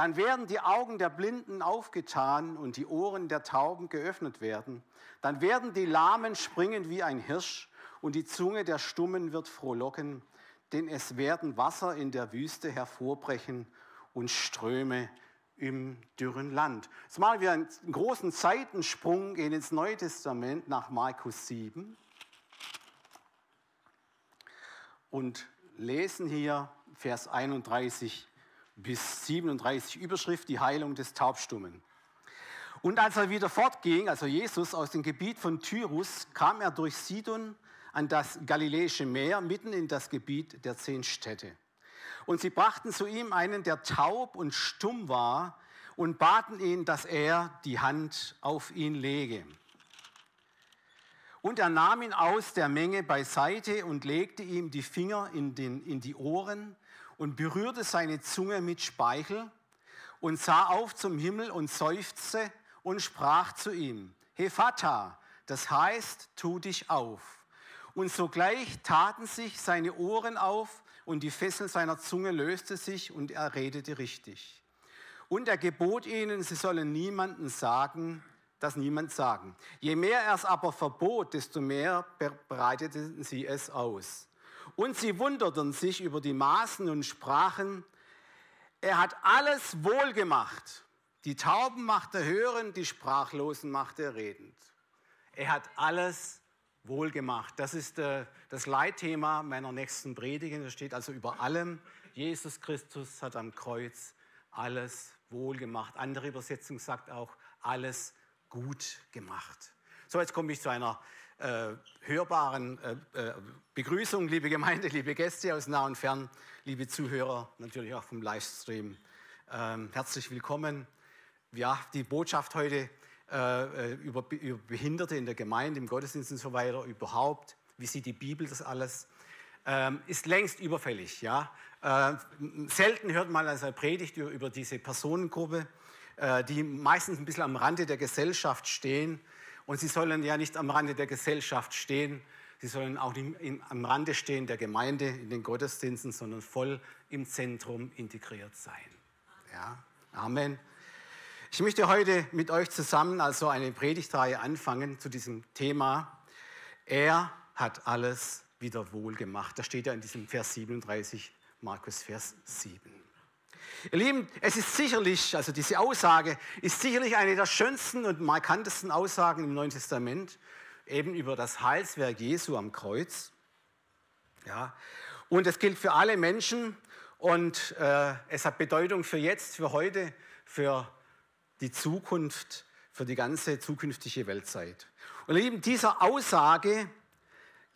Dann werden die Augen der Blinden aufgetan und die Ohren der Tauben geöffnet werden. Dann werden die Lahmen springen wie ein Hirsch und die Zunge der Stummen wird frohlocken, denn es werden Wasser in der Wüste hervorbrechen und Ströme im dürren Land. Jetzt machen wir einen großen Zeitensprung gehen ins Neue Testament nach Markus 7 und lesen hier Vers 31 bis 37 Überschrift die Heilung des Taubstummen. Und als er wieder fortging, also Jesus aus dem Gebiet von Tyrus, kam er durch Sidon an das Galiläische Meer, mitten in das Gebiet der zehn Städte. Und sie brachten zu ihm einen, der taub und stumm war, und baten ihn, dass er die Hand auf ihn lege. Und er nahm ihn aus der Menge beiseite und legte ihm die Finger in, den, in die Ohren und berührte seine Zunge mit Speichel und sah auf zum Himmel und seufzte und sprach zu ihm, Hephata, das heißt, tu dich auf. Und sogleich taten sich seine Ohren auf und die Fessel seiner Zunge löste sich und er redete richtig. Und er gebot ihnen, sie sollen niemanden sagen, das niemand sagen. Je mehr er es aber verbot, desto mehr breiteten sie es aus. Und sie wunderten sich über die Maßen und sprachen, er hat alles wohl gemacht. Die Tauben macht er hören, die Sprachlosen macht er redend. Er hat alles wohl gemacht. Das ist äh, das Leitthema meiner nächsten Predigen. Da steht also über allem, Jesus Christus hat am Kreuz alles wohl gemacht. Andere Übersetzung sagt auch, alles gut gemacht. So, jetzt komme ich zu einer äh, hörbaren äh, äh, Begrüßung, liebe Gemeinde, liebe Gäste aus nah und fern, liebe Zuhörer, natürlich auch vom Livestream. Ähm, herzlich willkommen. Ja, die Botschaft heute äh, über, über, Behinderte in der Gemeinde, im Gottesdienst und so weiter, überhaupt, wie sieht die Bibel das alles, ähm, ist längst überfällig. Ja? Äh, selten hört man also eine Predigt über, über diese Personengruppe, äh, die meistens ein bisschen am Rande der Gesellschaft stehen und sie sollen ja nicht am Rande der Gesellschaft stehen, sie sollen auch nicht am Rande stehen der Gemeinde, in den Gottesdiensten, sondern voll im Zentrum integriert sein. Ja, Amen. Ich möchte heute mit euch zusammen also eine Predigtreihe anfangen zu diesem Thema. Er hat alles wieder wohl gemacht. Das steht ja in diesem Vers 37, Markus Vers 7. Ihr Lieben, es ist sicherlich, also diese Aussage ist sicherlich eine der schönsten und markantesten Aussagen im Neuen Testament, eben über das Heilswerk Jesu am Kreuz. Ja, und es gilt für alle Menschen und äh, es hat Bedeutung für jetzt, für heute, für die Zukunft, für die ganze zukünftige Weltzeit. Und ihr Lieben, dieser Aussage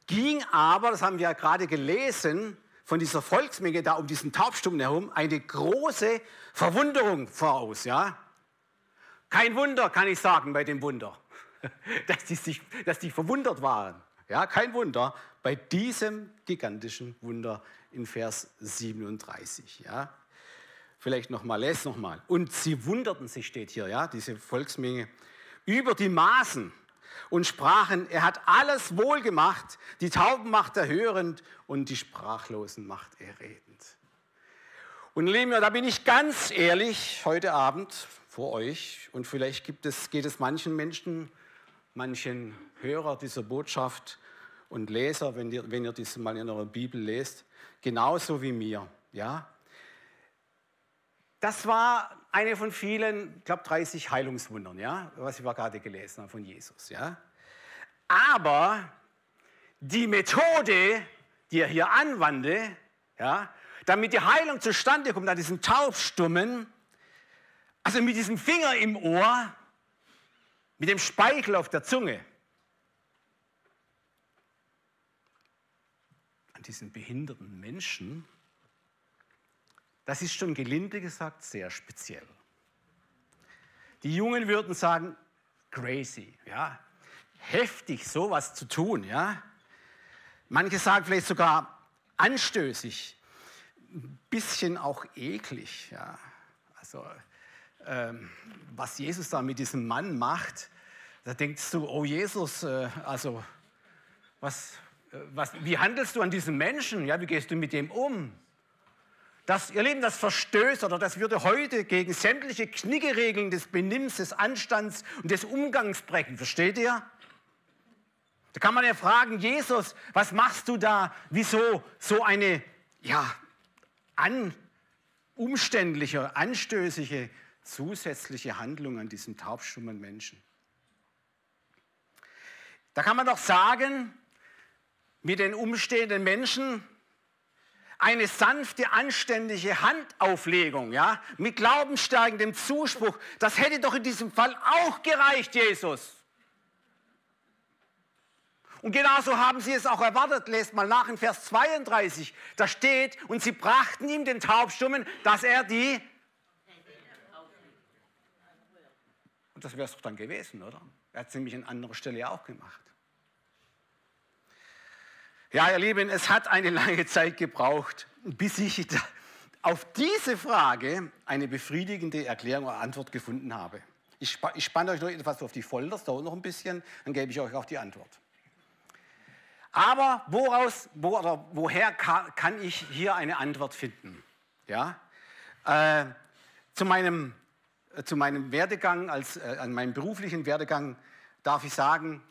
ging aber, das haben wir ja gerade gelesen, von dieser Volksmenge da um diesen Taubstummen herum eine große Verwunderung voraus. Ja? Kein Wunder, kann ich sagen, bei dem Wunder. dass die, sich, dass die verwundert waren. Ja, kein Wunder bei diesem gigantischen Wunder in Vers 37. Ja. Vielleicht nochmal, les nochmal. Und sie wunderten sich, steht hier, ja, diese Volksmenge, über die Maßen und sprachen, er hat alles wohl gemacht, die Tauben macht er hörend und die Sprachlosen macht er redend. Und lieben da bin ich ganz ehrlich heute Abend vor euch und vielleicht gibt es, geht es manchen Menschen, manchen Hörer dieser Botschaft und Leser, wenn ihr, wenn ihr das mal in eurer Bibel lest, genauso wie mir. Ja? Das war eine von vielen, ich glaube 30 Heilungswundern, ja, was wir gerade gelesen haben von Jesus. Ja? Aber die Methode, die er hier anwandte, ja, damit die Heilung zustande kommt an diesem Taubstummen, also mit diesem Finger im Ohr, mit dem Speichel auf der Zunge, an diesen behinderten Menschen, das ist schon gelinde gesagt sehr speziell. Die Jungen würden sagen, crazy, ja, heftig, sowas zu tun, ja. Manche sagen vielleicht sogar anstößig, ein bisschen auch eklig, ja. Also, ähm, was Jesus da mit diesem Mann macht, da denkst du, oh Jesus, äh, also, was, äh, was, wie handelst du an diesem Menschen? Ja, wie gehst du mit dem um? Das, ihr Lieben, das verstößt oder das würde heute gegen sämtliche Knickeregeln des Benimms, des Anstands und des Umgangs brechen. Versteht ihr? Da kann man ja fragen, Jesus, was machst du da? Wieso so eine, ja, an, umständliche, anstößige, zusätzliche Handlung an diesem taubstummen Menschen? Da kann man doch sagen, mit den umstehenden Menschen, eine sanfte, anständige Handauflegung, ja, mit glaubensstärkendem Zuspruch, das hätte doch in diesem Fall auch gereicht, Jesus. Und genauso haben sie es auch erwartet. Lest mal nach in Vers 32. Da steht, und sie brachten ihm den Taubstummen, dass er die. Und das wäre es doch dann gewesen, oder? Er hat es nämlich an anderer Stelle auch gemacht. Ja, ihr Lieben, es hat eine lange Zeit gebraucht, bis ich auf diese Frage eine befriedigende Erklärung oder Antwort gefunden habe. Ich, ich spanne euch noch etwas auf die Folter, das dauert noch ein bisschen, dann gebe ich euch auch die Antwort. Aber woraus, wo, oder woher kann, ich hier eine Antwort finden? Ja? Äh, zu, meinem, äh, zu meinem Werdegang, als, äh, an meinem beruflichen Werdegang darf ich sagen,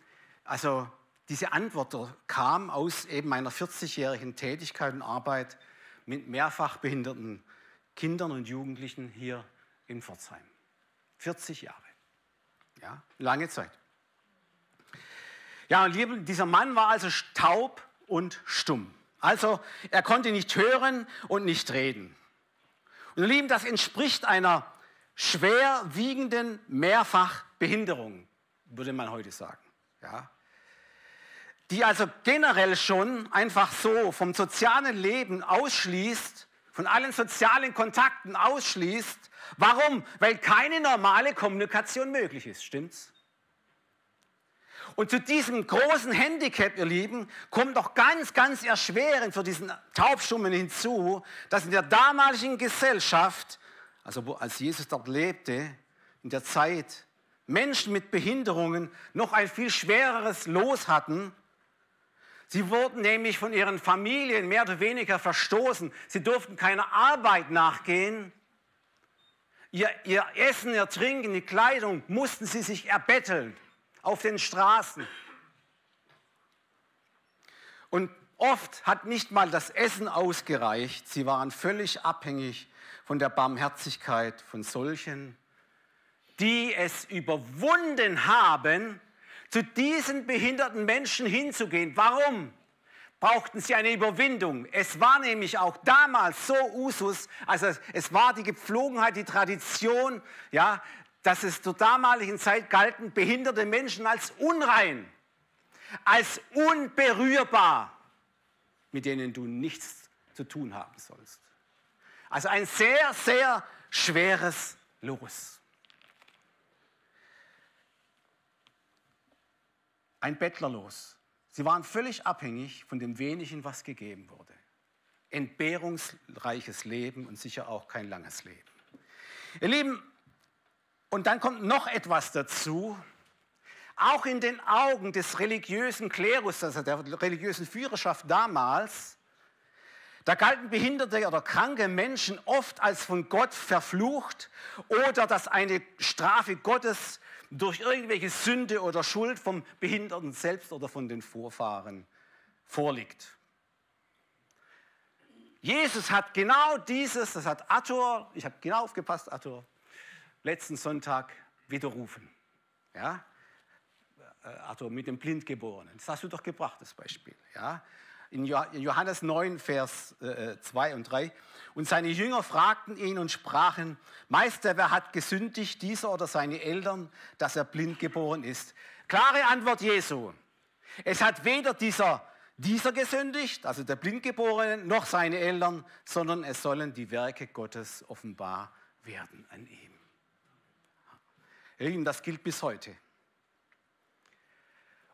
also diese Antwort kam aus eben meiner 40-jährigen Tätigkeit und Arbeit mit mehrfach behinderten Kindern und Jugendlichen hier in Pforzheim. 40 Jahre. Ja, lange Zeit. Ja, und dieser Mann war also taub und stumm. Also er konnte nicht hören und nicht reden. Und Lieben, das entspricht einer schwerwiegenden Mehrfachbehinderung, würde man heute sagen. Ja die also generell schon einfach so vom sozialen Leben ausschließt, von allen sozialen Kontakten ausschließt. Warum? Weil keine normale Kommunikation möglich ist, stimmt's? Und zu diesem großen Handicap, ihr Lieben, kommt doch ganz, ganz erschwerend für diesen Taubstummen hinzu, dass in der damaligen Gesellschaft, also als Jesus dort lebte, in der Zeit, Menschen mit Behinderungen noch ein viel schwereres Los hatten Sie wurden nämlich von ihren Familien mehr oder weniger verstoßen. Sie durften keiner Arbeit nachgehen. Ihr, ihr Essen, ihr Trinken, die Kleidung mussten sie sich erbetteln auf den Straßen. Und oft hat nicht mal das Essen ausgereicht. Sie waren völlig abhängig von der Barmherzigkeit von solchen, die es überwunden haben, zu diesen behinderten Menschen hinzugehen. Warum? brauchten sie eine Überwindung. Es war nämlich auch damals so Usus, also es war die Gepflogenheit, die Tradition, ja, dass es zur damaligen Zeit galten behinderte Menschen als unrein, als unberührbar, mit denen du nichts zu tun haben sollst. Also ein sehr, sehr schweres Los. Ein Bettler los. Sie waren völlig abhängig von dem wenigen, was gegeben wurde. Entbehrungsreiches Leben und sicher auch kein langes Leben. Ihr Lieben, und dann kommt noch etwas dazu. Auch in den Augen des religiösen Klerus, also der religiösen Führerschaft damals, da galten behinderte oder kranke Menschen oft als von Gott verflucht oder dass eine Strafe Gottes durch irgendwelche Sünde oder Schuld vom Behinderten selbst oder von den Vorfahren vorliegt. Jesus hat genau dieses, das hat Arthur, ich habe genau aufgepasst, Arthur, letzten Sonntag widerrufen. Ja? Äh, Arthur mit dem Blindgeborenen. Das hast du doch gebracht, das Beispiel. Ja? In Johannes 9, Vers 2 äh, und 3. Und seine Jünger fragten ihn und sprachen, Meister, wer hat gesündigt, dieser oder seine Eltern, dass er blind geboren ist? Klare Antwort Jesu. Es hat weder dieser, dieser gesündigt, also der Blindgeborene, noch seine Eltern, sondern es sollen die Werke Gottes offenbar werden an ihm. Das gilt bis heute.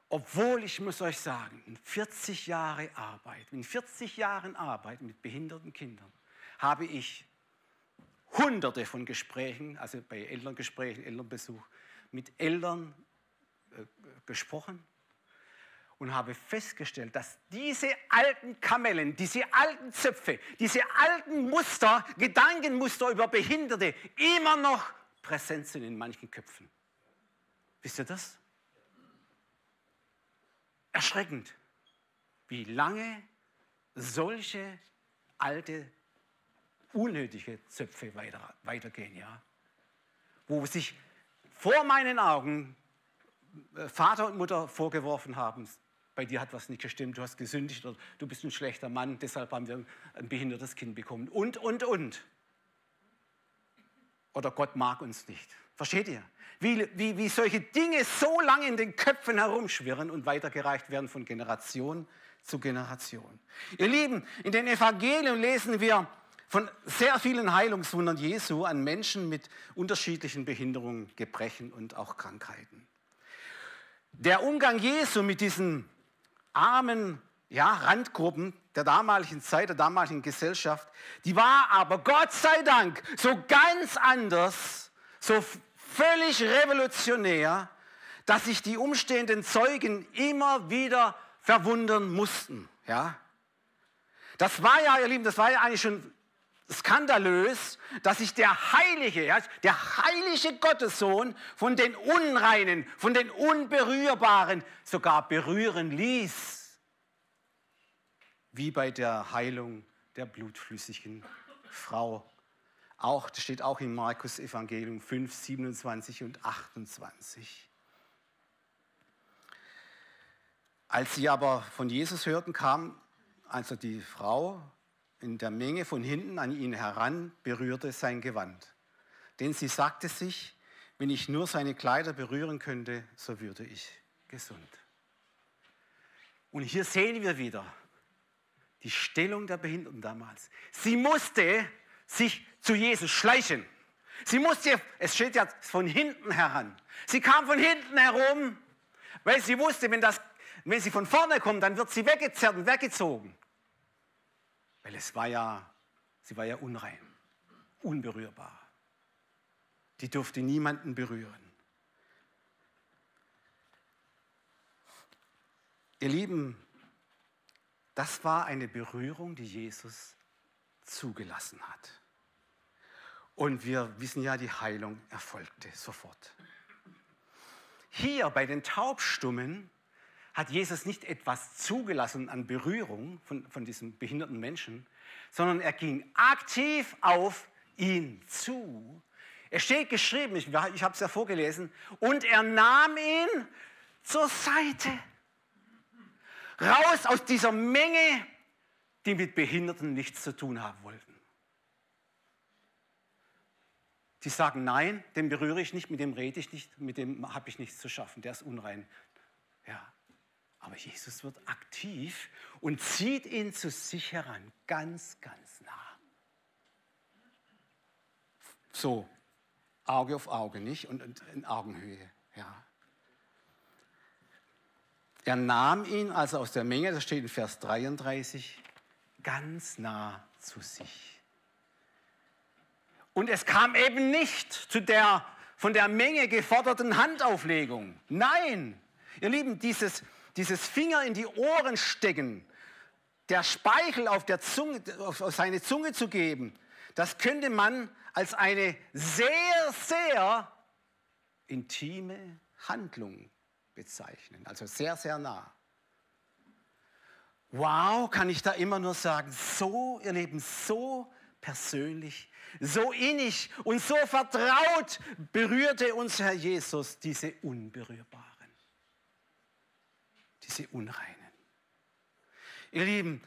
Obwohl, ich muss euch sagen, in 40 Jahre Arbeit, in 40 Jahren Arbeit mit behinderten Kindern, habe ich hunderte von Gesprächen, also bei Elterngesprächen, Elternbesuch, mit Eltern äh, gesprochen und habe festgestellt, dass diese alten Kamellen, diese alten Zöpfe, diese alten Muster, Gedankenmuster über Behinderte immer noch präsent sind in manchen Köpfen. Wisst ihr das? Erschreckend, wie lange solche alte, unnötige Zöpfe weiter, weitergehen, ja? Wo sich vor meinen Augen äh, Vater und Mutter vorgeworfen haben, bei dir hat was nicht gestimmt, du hast gesündigt oder du bist ein schlechter Mann, deshalb haben wir ein behindertes Kind bekommen und, und, und. Oder Gott mag uns nicht. Versteht ihr? Wie, wie, wie solche Dinge so lange in den Köpfen herumschwirren und weitergereicht werden von Generation zu Generation. Ihr Lieben, in den Evangelien lesen wir von sehr vielen Heilungswundern Jesu an Menschen mit unterschiedlichen Behinderungen, Gebrechen und auch Krankheiten. Der Umgang Jesu mit diesen armen ja, Randgruppen der damaligen Zeit, der damaligen Gesellschaft, die war aber Gott sei Dank so ganz anders, so völlig revolutionär, dass sich die umstehenden Zeugen immer wieder verwundern mussten. Ja? Das war ja, ihr Lieben, das war ja eigentlich schon skandalös, dass sich der Heilige, ja, der heilige Gottessohn von den Unreinen, von den Unberührbaren sogar berühren ließ. Wie bei der Heilung der blutflüssigen Frau auch, das steht auch im Markus Evangelium 5, 27 und 28. Als sie aber von Jesus hörten, kam also die Frau in der Menge von hinten an ihn heran, berührte sein Gewand. Denn sie sagte sich, wenn ich nur seine Kleider berühren könnte, so würde ich gesund. Und hier sehen wir wieder die Stellung der Behinderten damals. Sie musste sich zu Jesus schleichen. Sie musste, es steht ja von hinten heran. Sie kam von hinten herum, weil sie wusste, wenn, das, wenn sie von vorne kommt, dann wird sie weggezerrt und weggezogen. Weil es war ja, sie war ja unrein, unberührbar. Die durfte niemanden berühren. Ihr Lieben, das war eine Berührung, die Jesus zugelassen hat. Und wir wissen ja, die Heilung erfolgte sofort. Hier bei den Taubstummen hat Jesus nicht etwas zugelassen an Berührung von, von diesem behinderten Menschen, sondern er ging aktiv auf ihn zu. Es steht geschrieben, ich, ich habe es ja vorgelesen, und er nahm ihn zur Seite. Raus aus dieser Menge, die mit Behinderten nichts zu tun haben wollten. Die sagen, nein, den berühre ich nicht, mit dem rede ich nicht, mit dem habe ich nichts zu schaffen, der ist unrein. Ja, aber Jesus wird aktiv und zieht ihn zu sich heran, ganz, ganz nah. So, Auge auf Auge, nicht? Und, in Augenhöhe, ja. Er nahm ihn also aus der Menge, das steht in Vers 33, ganz nah zu sich. Und es kam eben nicht zu der von der Menge geforderten Handauflegung. Nein, ihr Lieben, dieses, dieses Finger in die Ohren stecken, der Speichel auf, der Zunge, auf seine Zunge zu geben, das könnte man als eine sehr, sehr intime Handlung bezeichnen. Also sehr, sehr nah. Wow, kann ich da immer nur sagen, so, ihr Leben, so persönlich, so innig und so vertraut berührte uns Herr Jesus, diese Unberührbaren, diese Unreinen. Ihr Lieben,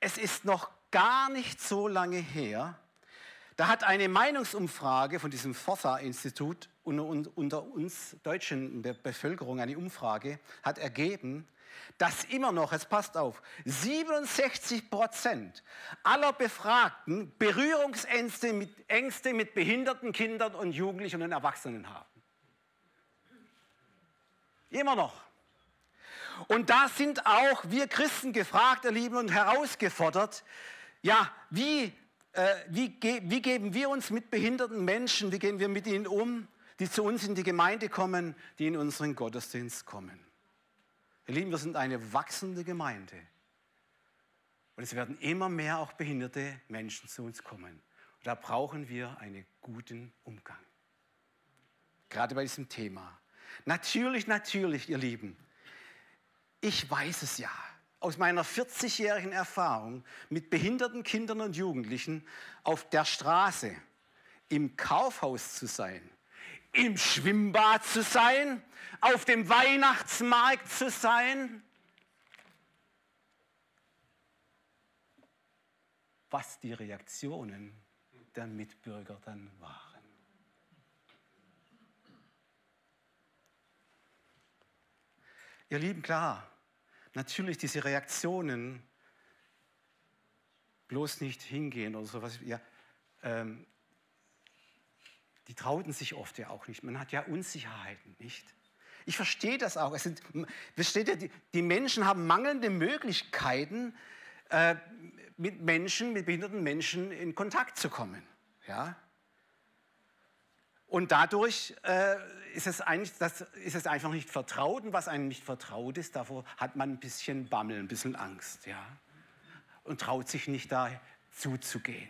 es ist noch gar nicht so lange her, da hat eine Meinungsumfrage von diesem Forsa-Institut unter uns deutschen Bevölkerung, eine Umfrage, hat ergeben, dass immer noch, es passt auf, 67 Prozent aller Befragten Berührungsängste mit, Ängste mit behinderten Kindern und Jugendlichen und Erwachsenen haben. Immer noch. Und da sind auch wir Christen gefragt, ihr Lieben, und herausgefordert, ja, wie, äh, wie, ge wie geben wir uns mit behinderten Menschen, wie gehen wir mit ihnen um, die zu uns in die Gemeinde kommen, die in unseren Gottesdienst kommen. Ihr Lieben, wir sind eine wachsende Gemeinde. Und es werden immer mehr auch behinderte Menschen zu uns kommen. Und da brauchen wir einen guten Umgang. Gerade bei diesem Thema. Natürlich, natürlich, ihr Lieben. Ich weiß es ja aus meiner 40-jährigen Erfahrung mit behinderten Kindern und Jugendlichen auf der Straße, im Kaufhaus zu sein, im Schwimmbad zu sein, auf dem Weihnachtsmarkt zu sein. Was die Reaktionen der Mitbürger dann waren. Ihr Lieben, klar, natürlich diese Reaktionen bloß nicht hingehen oder sowas. Ja, ähm, die trauten sich oft ja auch nicht. Man hat ja Unsicherheiten, nicht? Ich verstehe das auch. Es sind, versteht ihr, die, Menschen haben mangelnde Möglichkeiten, äh, mit Menschen, mit behinderten Menschen in Kontakt zu kommen. Ja? Und dadurch äh, ist, es eigentlich, das, ist es einfach nicht vertraut. Und was einem nicht vertraut ist, davor hat man ein bisschen Bammel, ein bisschen Angst. Ja? Und traut sich nicht da zuzugehen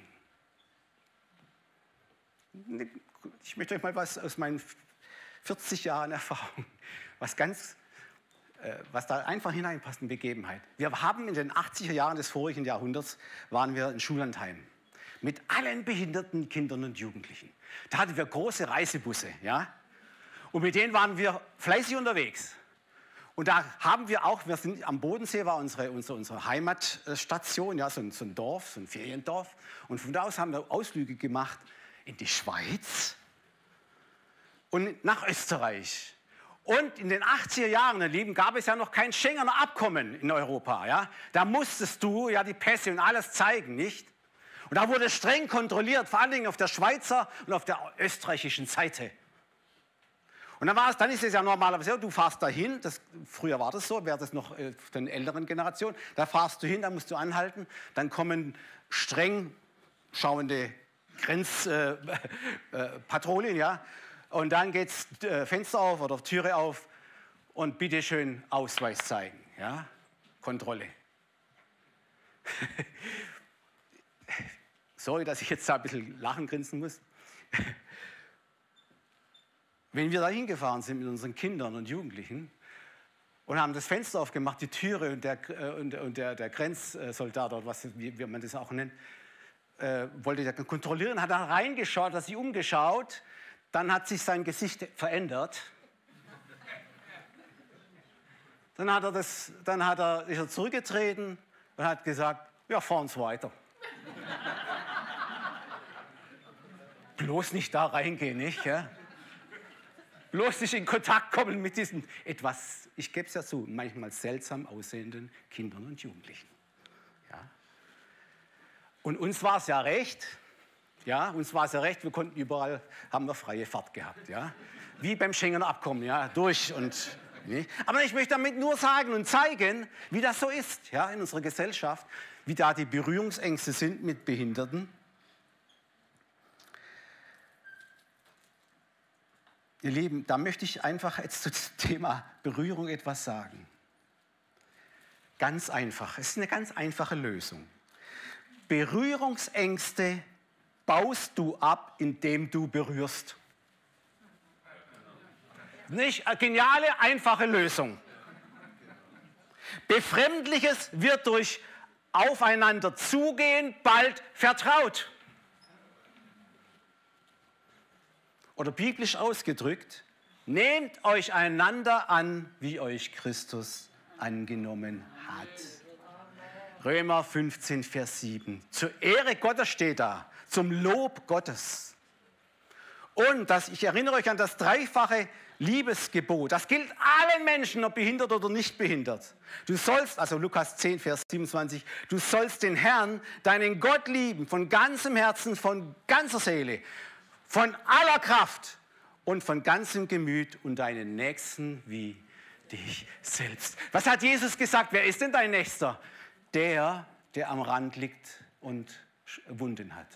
ich möchte euch mal was aus meinen 40 Jahren Erfahrung, was ganz, äh, was da einfach hineinpasst in Begebenheit. Wir haben in den 80er Jahren des vorigen Jahrhunderts, waren wir in Schullandheim mit allen behinderten Kindern und Jugendlichen. Da hatten wir große Reisebusse, ja, und mit denen waren wir fleißig unterwegs. Und da haben wir auch, wir sind am Bodensee war unsere, unsere, unsere Heimatstation, ja, so ein, so ein Dorf, so ein Feriendorf. Und von da aus haben wir Ausflüge gemacht in die Schweiz und nach Österreich. Und in den 80er Jahren, ihr Lieben, gab es ja noch kein Schengener Abkommen in Europa. Ja? Da musstest du ja die Pässe und alles zeigen, nicht? Und da wurde streng kontrolliert, vor allen Dingen auf der Schweizer und auf der österreichischen Seite. Und dann, war es, dann ist es ja normalerweise so, du fährst dahin, das, früher war das so, wäre das noch äh, den älteren Generationen, da fährst du hin, da musst du anhalten, dann kommen streng schauende Grenzpatrouillen, äh, äh, ja. Und dann geht äh, Fenster auf oder Türe auf und bitte schön Ausweis zeigen, ja. Kontrolle. Sorry, dass ich jetzt da ein bisschen lachen grinsen muss. Wenn wir da hingefahren sind mit unseren Kindern und Jugendlichen und haben das Fenster aufgemacht, die Türe und der, und, und der, der Grenzsoldat oder was, wie, wie man das auch nennt, äh, wollte der kontrollieren, hat da reingeschaut, hat sich umgeschaut, dann hat sich sein Gesicht verändert. Dann, hat er das, dann hat er, ist er zurückgetreten und hat gesagt, ja, fahren Sie weiter. Bloß nicht da reingehen, nicht? Ja? Bloß nicht in Kontakt kommen mit diesen etwas, ich gebe es ja zu, manchmal seltsam aussehenden Kindern und Jugendlichen. Und uns war es ja recht, ja, uns war es ja recht, wir konnten überall, haben wir freie Fahrt gehabt, ja. Wie beim Schengener Abkommen, ja, durch und Nicht? Aber ich möchte damit nur sagen und zeigen, wie das so ist ja, in unserer Gesellschaft, wie da die Berührungsängste sind mit Behinderten. Ihr Lieben, da möchte ich einfach jetzt zu dem Thema Berührung etwas sagen. Ganz einfach. Es ist eine ganz einfache Lösung. Berührungsängste baust du ab, indem du berührst. Nicht eine geniale, einfache Lösung. Befremdliches wird durch aufeinander zugehen bald vertraut. Oder biblisch ausgedrückt, nehmt euch einander an, wie euch Christus angenommen hat. Römer 15, Vers 7. Zur Ehre Gottes steht da, zum Lob Gottes. Und das, ich erinnere euch an das dreifache Liebesgebot. Das gilt allen Menschen, ob behindert oder nicht behindert. Du sollst, also Lukas 10, Vers 27, du sollst den Herrn, deinen Gott lieben, von ganzem Herzen, von ganzer Seele, von aller Kraft und von ganzem Gemüt und deinen Nächsten wie dich selbst. Was hat Jesus gesagt? Wer ist denn dein Nächster? Der, der am Rand liegt und Wunden hat.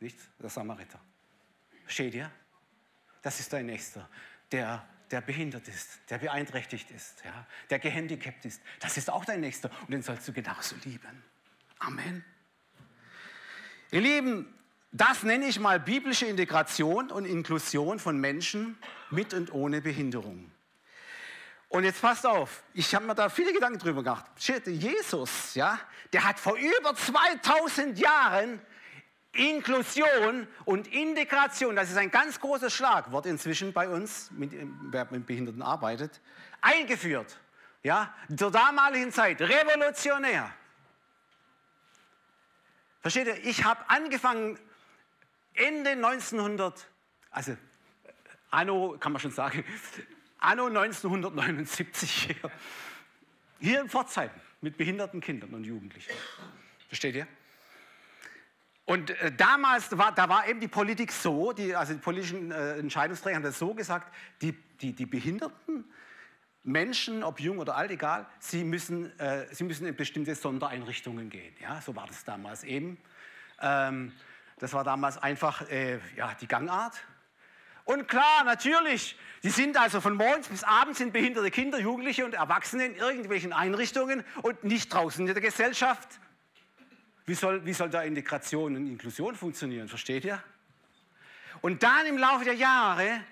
Nicht der Samariter. Steht ihr? Das ist dein Nächster der, der behindert ist, der beeinträchtigt ist, ja, der gehandicapt ist. Das ist auch dein Nächster und den sollst du genauso lieben. Amen. Ihr Lieben, das nenne ich mal biblische Integration und Inklusion von Menschen mit und ohne Behinderung. Und jetzt passt auf, ich habe mir da viele Gedanken drüber gemacht. Jesus, ja, der hat vor über 2000 Jahren Inklusion und Integration, das ist ein ganz großes Schlagwort inzwischen bei uns, mit, wer mit Behinderten arbeitet, eingeführt. Ja, zur damaligen Zeit, revolutionär. Versteht ihr, ich habe angefangen Ende 1900, also anno, kann man schon sagen, anno 1979 hier in Pforzheim mit behinderten Kindern und Jugendlichen. Versteht ihr? Und äh, damals war, da war eben die Politik so, die, also die politischen äh, Entscheidungsträger haben das so gesagt, die, die, die behinderten Menschen, ob jung oder alt, egal, sie müssen, äh, sie müssen in bestimmte Sondereinrichtungen gehen. Ja, so war das damals eben. Ähm, das war damals einfach äh, ja, die Gangart. Und klar, natürlich, die sind also von morgens bis abends sind behinderte Kinder, Jugendliche und Erwachsene in irgendwelchen Einrichtungen und nicht draußen in der Gesellschaft. Wie soll, wie soll da Integration und Inklusion funktionieren? Versteht ihr? Und dann im Laufe der Jahre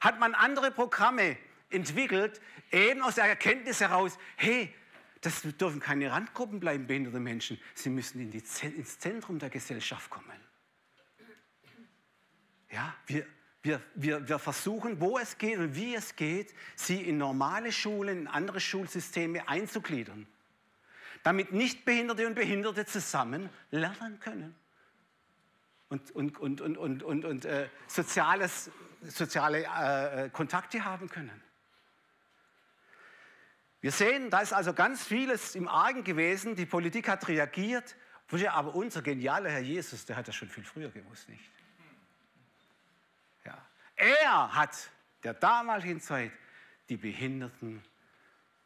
hat man andere Programme entwickelt, eben aus der Erkenntnis heraus, hey, das dürfen keine Randgruppen bleiben, behinderte Menschen. Sie müssen in die, ins Zentrum der Gesellschaft kommen. Ja, wir, wir, wir, wir versuchen, wo es geht und wie es geht, sie in normale Schulen, in andere Schulsysteme einzugliedern damit Nichtbehinderte und Behinderte zusammen lernen können und, und, und, und, und, und, und äh, soziales, soziale äh, Kontakte haben können. Wir sehen, da ist also ganz vieles im Argen gewesen. Die Politik hat reagiert. Aber unser genialer Herr Jesus, der hat das schon viel früher gewusst, nicht? Ja. Er hat der damaligen Zeit die Behinderten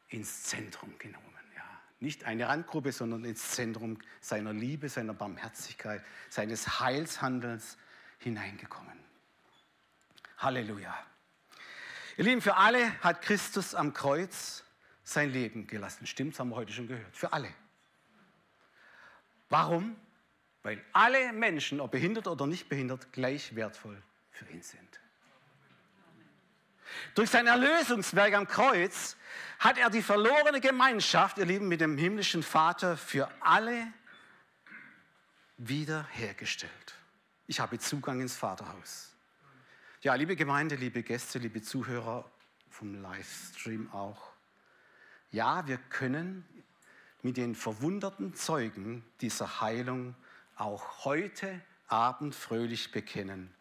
ins Zentrum genommen. Nicht eine Randgruppe, sondern ins Zentrum seiner Liebe, seiner Barmherzigkeit, seines Heilshandelns hineingekommen. Halleluja. Ihr Lieben, für alle hat Christus am Kreuz sein Leben gelassen. Stimmt's, haben wir heute schon gehört. Für alle. Warum? Weil alle Menschen, ob behindert oder nicht behindert, gleich wertvoll für ihn sind. Durch sein Erlösungswerk am Kreuz hat er die verlorene Gemeinschaft, ihr Lieben, mit dem himmlischen Vater für alle wiederhergestellt. Ich habe Zugang ins Vaterhaus. Ja, liebe Gemeinde, liebe Gäste, liebe Zuhörer vom Livestream auch. Ja, wir können mit den verwunderten Zeugen dieser Heilung auch heute Abend fröhlich bekennen.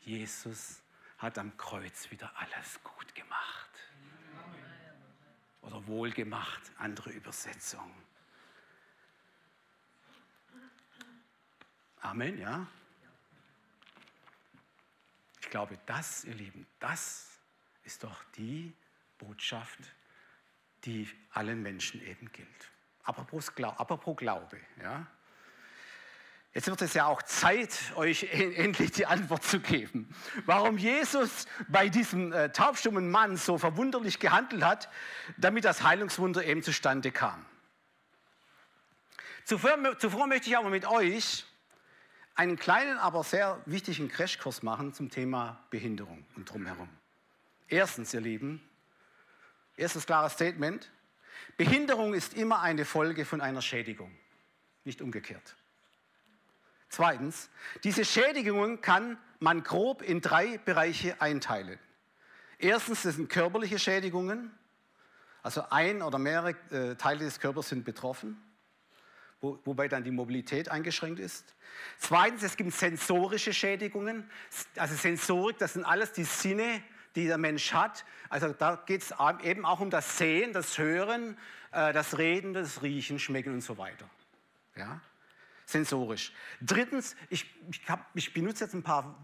Jesus hat am Kreuz wieder alles gut gemacht. Oder wohlgemacht, andere Übersetzung. Amen, ja? Ich glaube, das, ihr Lieben, das ist doch die Botschaft die allen Menschen eben gilt. Apropos, Glau apropos Glaube. Ja? Jetzt wird es ja auch Zeit, euch endlich die Antwort zu geben. Warum Jesus bei diesem äh, taubstummen Mann so verwunderlich gehandelt hat, damit das Heilungswunder eben zustande kam. Zuvor, zuvor möchte ich aber mit euch einen kleinen, aber sehr wichtigen Crashkurs machen zum Thema Behinderung und drumherum. Erstens, ihr Lieben, erstes klares Statement, Behinderung ist immer eine Folge von einer Schädigung, nicht umgekehrt. Zweitens, diese Schädigungen kann man grob in drei Bereiche einteilen. Erstens, das sind körperliche Schädigungen, also ein oder mehrere äh, Teile des Körpers sind betroffen, wo, wobei dann die Mobilität eingeschränkt ist. Zweitens, es gibt sensorische Schädigungen, also Sensorik, das sind alles die Sinne, die der Mensch hat. Also da geht es eben auch um das Sehen, das Hören, äh, das Reden, das Riechen, Schmecken und so weiter. Ja? Sensorisch. Drittens, ich, ich, hab, ich benutze jetzt ein paar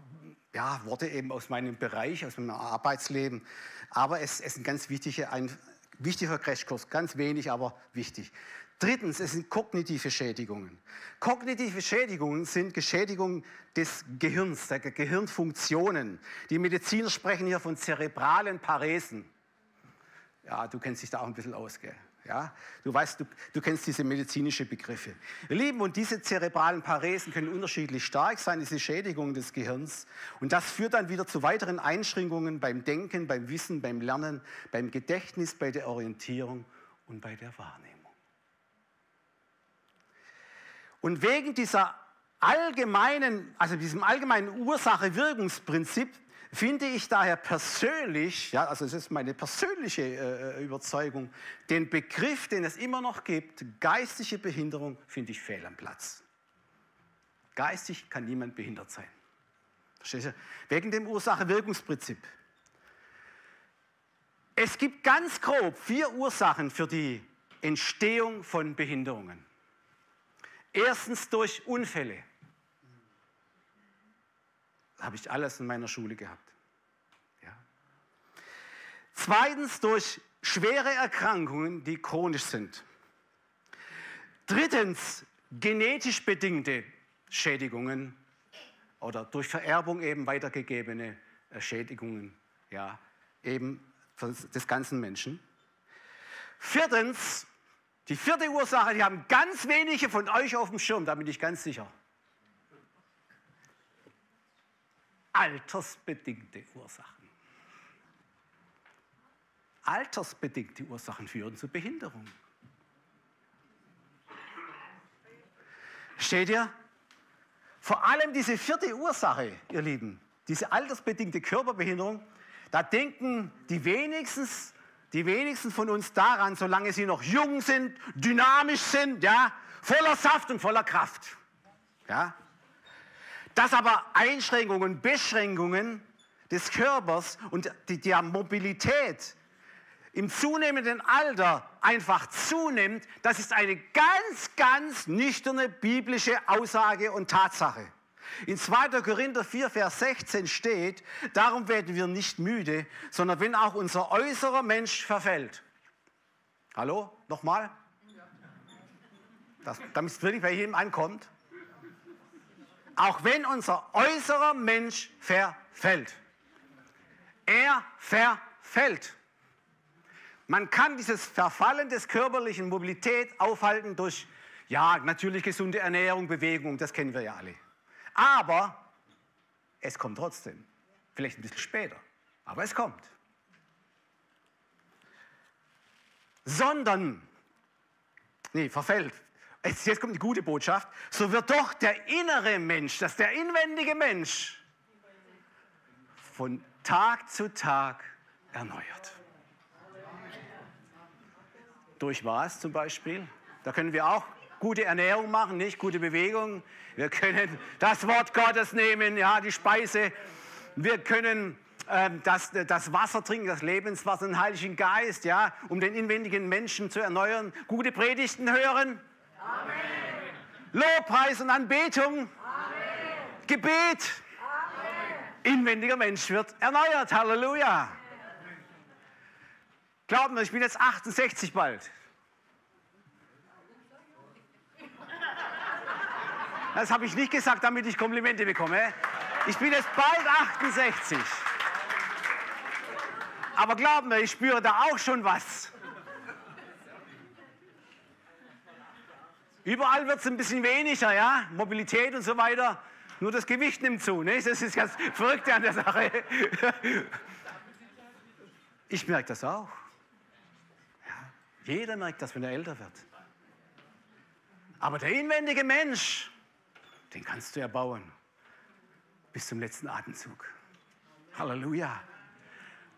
ja, Worte eben aus meinem Bereich, aus meinem Arbeitsleben, aber es, es ist ein ganz wichtiger, ein wichtiger Crashkurs, ganz wenig, aber wichtig. Drittens, es sind kognitive Schädigungen. Kognitive Schädigungen sind Geschädigungen des Gehirns, der Gehirnfunktionen. Die Mediziner sprechen hier von zerebralen Paresen. Ja, du kennst dich da auch ein bisschen aus, gell? Ja, du weißt, du, du kennst diese medizinischen Begriffe. Ihr Lieben, und diese zerebralen Paresen können unterschiedlich stark sein, diese Schädigungen des Gehirns. Und das führt dann wieder zu weiteren Einschränkungen beim Denken, beim Wissen, beim Lernen, beim Gedächtnis, bei der Orientierung und bei der Wahrnehmung. Und wegen dieser allgemeinen, also diesem allgemeinen Ursache-Wirkungsprinzip finde ich daher persönlich, ja, also es ist meine persönliche äh, Überzeugung, den Begriff, den es immer noch gibt, geistige Behinderung, finde ich fehl am Platz. Geistig kann niemand behindert sein. Verstehst du? Wegen dem Ursache-Wirkungsprinzip. Es gibt ganz grob vier Ursachen für die Entstehung von Behinderungen. Erstens durch Unfälle. Habe ich alles in meiner Schule gehabt. Ja. Zweitens durch schwere Erkrankungen, die chronisch sind. Drittens genetisch bedingte Schädigungen oder durch Vererbung eben weitergegebene äh, Schädigungen, ja, eben des ganzen Menschen. Viertens die vierte Ursache, die haben ganz wenige von euch auf dem Schirm, da bin ich ganz sicher. Altersbedingte Ursachen. Altersbedingte Ursachen führen zu Behinderung. Steht ihr? Vor allem diese vierte Ursache, ihr Lieben, diese altersbedingte Körperbehinderung, da denken die wenigstens die wenigsten von uns daran, solange sie noch jung sind, dynamisch sind, ja, voller Saft und voller Kraft. Ja? Dass aber Einschränkungen, Beschränkungen des Körpers und der Mobilität im zunehmenden Alter einfach zunimmt, das ist eine ganz, ganz nüchterne biblische Aussage und Tatsache. In 2. Korinther 4, Vers 16 steht, darum werden wir nicht müde, sondern wenn auch unser äußerer Mensch verfällt. Hallo? Nochmal? Das, damit es wirklich bei jedem ankommt. Auch wenn unser äußerer Mensch verfällt. Er verfällt. Man kann dieses Verfallen des körperlichen Mobilität aufhalten durch, ja, natürlich gesunde Ernährung, Bewegung, das kennen wir ja alle. Aber es kommt trotzdem. Vielleicht ein bisschen später, aber es kommt. Sondern, nee, verfällt. Jetzt, jetzt kommt die gute Botschaft. So wird doch der innere Mensch, das der inwendige Mensch, von Tag zu Tag erneuert. Durch was zum Beispiel? Da können wir auch gute Ernährung machen, nicht gute Bewegung. Wir können das Wort Gottes nehmen, ja, die Speise. Wir können ähm, das, das Wasser trinken, das Lebenswasser, den Heiligen Geist, ja, um den inwendigen Menschen zu erneuern. Gute Predigten hören. Amen. Lobpreis und Anbetung. Amen. Gebet. Amen. Inwendiger Mensch wird erneuert. Halleluja. Glaubt mir, ich bin jetzt 68 bald. Das habe ich nicht gesagt, damit ich Komplimente bekomme. Ich bin jetzt bald 68. Aber glaubt mir, ich spüre da auch schon was. Überall wird es ein bisschen weniger, ja? Mobilität und so weiter. Nur das Gewicht nimmt zu. Ne? Das ist ganz verrückt an der Sache. Ich merke das auch. Ja, jeder merkt das, wenn er älter wird. Aber der inwendige Mensch, den kannst du erbauen. Bis zum letzten Atemzug. Halleluja.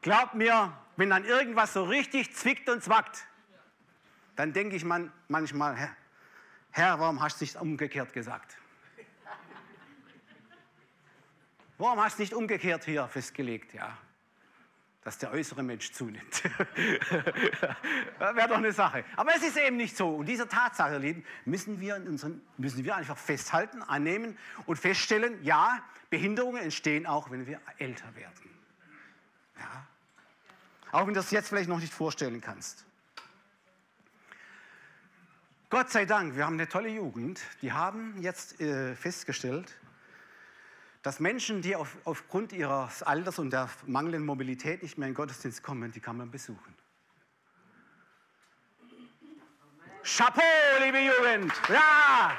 Glaub mir, wenn dann irgendwas so richtig zwickt und zwackt, dann denke ich man, manchmal, Herr, Herr, warum hast du nicht umgekehrt gesagt? Warum hast du nicht umgekehrt hier festgelegt, ja? Dass der äußere Mensch zunimmt. Wäre doch eine Sache. Aber es ist eben nicht so. Und dieser Tatsache, Lieben, müssen wir, in unseren, müssen wir einfach festhalten, annehmen und feststellen, ja, Behinderungen entstehen auch, wenn wir älter werden. Ja? Auch wenn du das jetzt vielleicht noch nicht vorstellen kannst. Gott sei Dank, wir haben eine tolle Jugend. Die haben jetzt äh, festgestellt, dass Menschen, die auf, aufgrund ihres Alters und der mangelnden Mobilität nicht mehr in den Gottesdienst kommen, die kann man besuchen. Chapeau, liebe Jugend! Ja!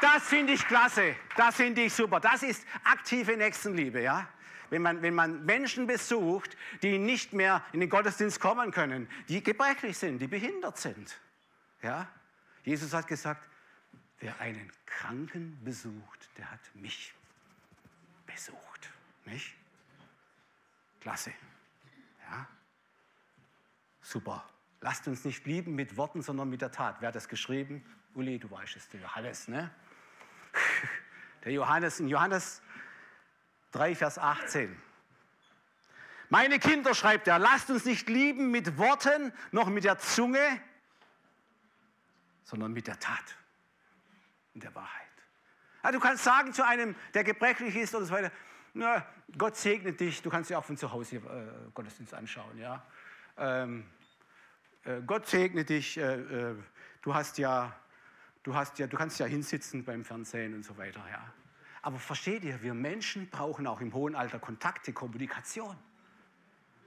Das finde ich klasse, das finde ich super. Das ist aktive Nächstenliebe, ja? Wenn man, wenn man Menschen besucht, die nicht mehr in den Gottesdienst kommen können, die gebrechlich sind, die behindert sind. Ja? Jesus hat gesagt, wer einen Kranken besucht, der hat mich besucht. Nicht? Klasse. Ja? Super. Lasst uns nicht lieben mit Worten, sondern mit der Tat. Wer hat das geschrieben? Uli, du weißt es, der Johannes, ne? Der Johannes, in Johannes 3, Vers 18. Meine Kinder, schreibt er, lasst uns nicht lieben mit Worten, noch mit der Zunge, sondern mit der Tat und der Wahrheit. Ja, du kannst sagen zu einem, der gebrechlich ist oder so weiter, na, Gott segne dich, du kannst dir auch von zu Hause äh, Gottesdienst anschauen. Ja? Ähm, äh, Gott segne dich, äh, äh, du, hast ja, du, hast ja, du kannst ja hinsitzen beim Fernsehen und so weiter. Ja? Aber versteht ihr, wir Menschen brauchen auch im hohen Alter Kontakte, Kommunikation.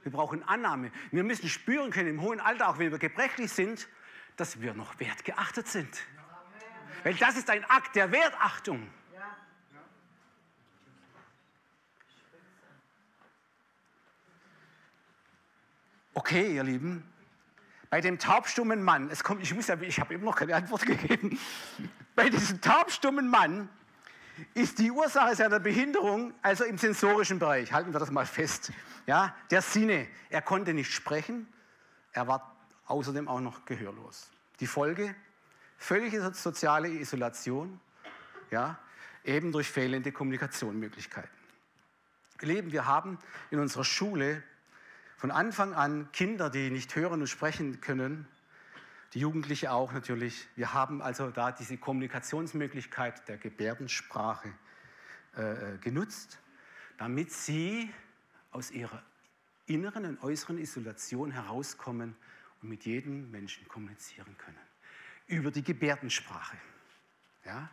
Wir brauchen Annahme. Wir müssen spüren können im hohen Alter, auch wenn wir gebrechlich sind, dass wir noch wertgeachtet sind. Weil das ist ein Akt der Wertachtung. Okay, ihr Lieben, bei dem taubstummen Mann, es kommt, ich, muss ja, ich habe eben noch keine Antwort gegeben, bei diesem taubstummen Mann ist die Ursache seiner Behinderung also im sensorischen Bereich. Halten wir das mal fest. Ja, der Sinne, er konnte nicht sprechen, er war außerdem auch noch gehörlos. Die Folge, völlige soziale Isolation, ja, eben durch fehlende Kommunikationsmöglichkeiten. Leben, wir haben in unserer Schule von Anfang an Kinder, die nicht hören und sprechen können, die Jugendliche auch natürlich. Wir haben also da diese Kommunikationsmöglichkeit der Gebärdensprache äh, genutzt, damit sie aus ihrer inneren und äußeren Isolation herauskommen und mit jedem Menschen kommunizieren können. Über die Gebärdensprache. Ja?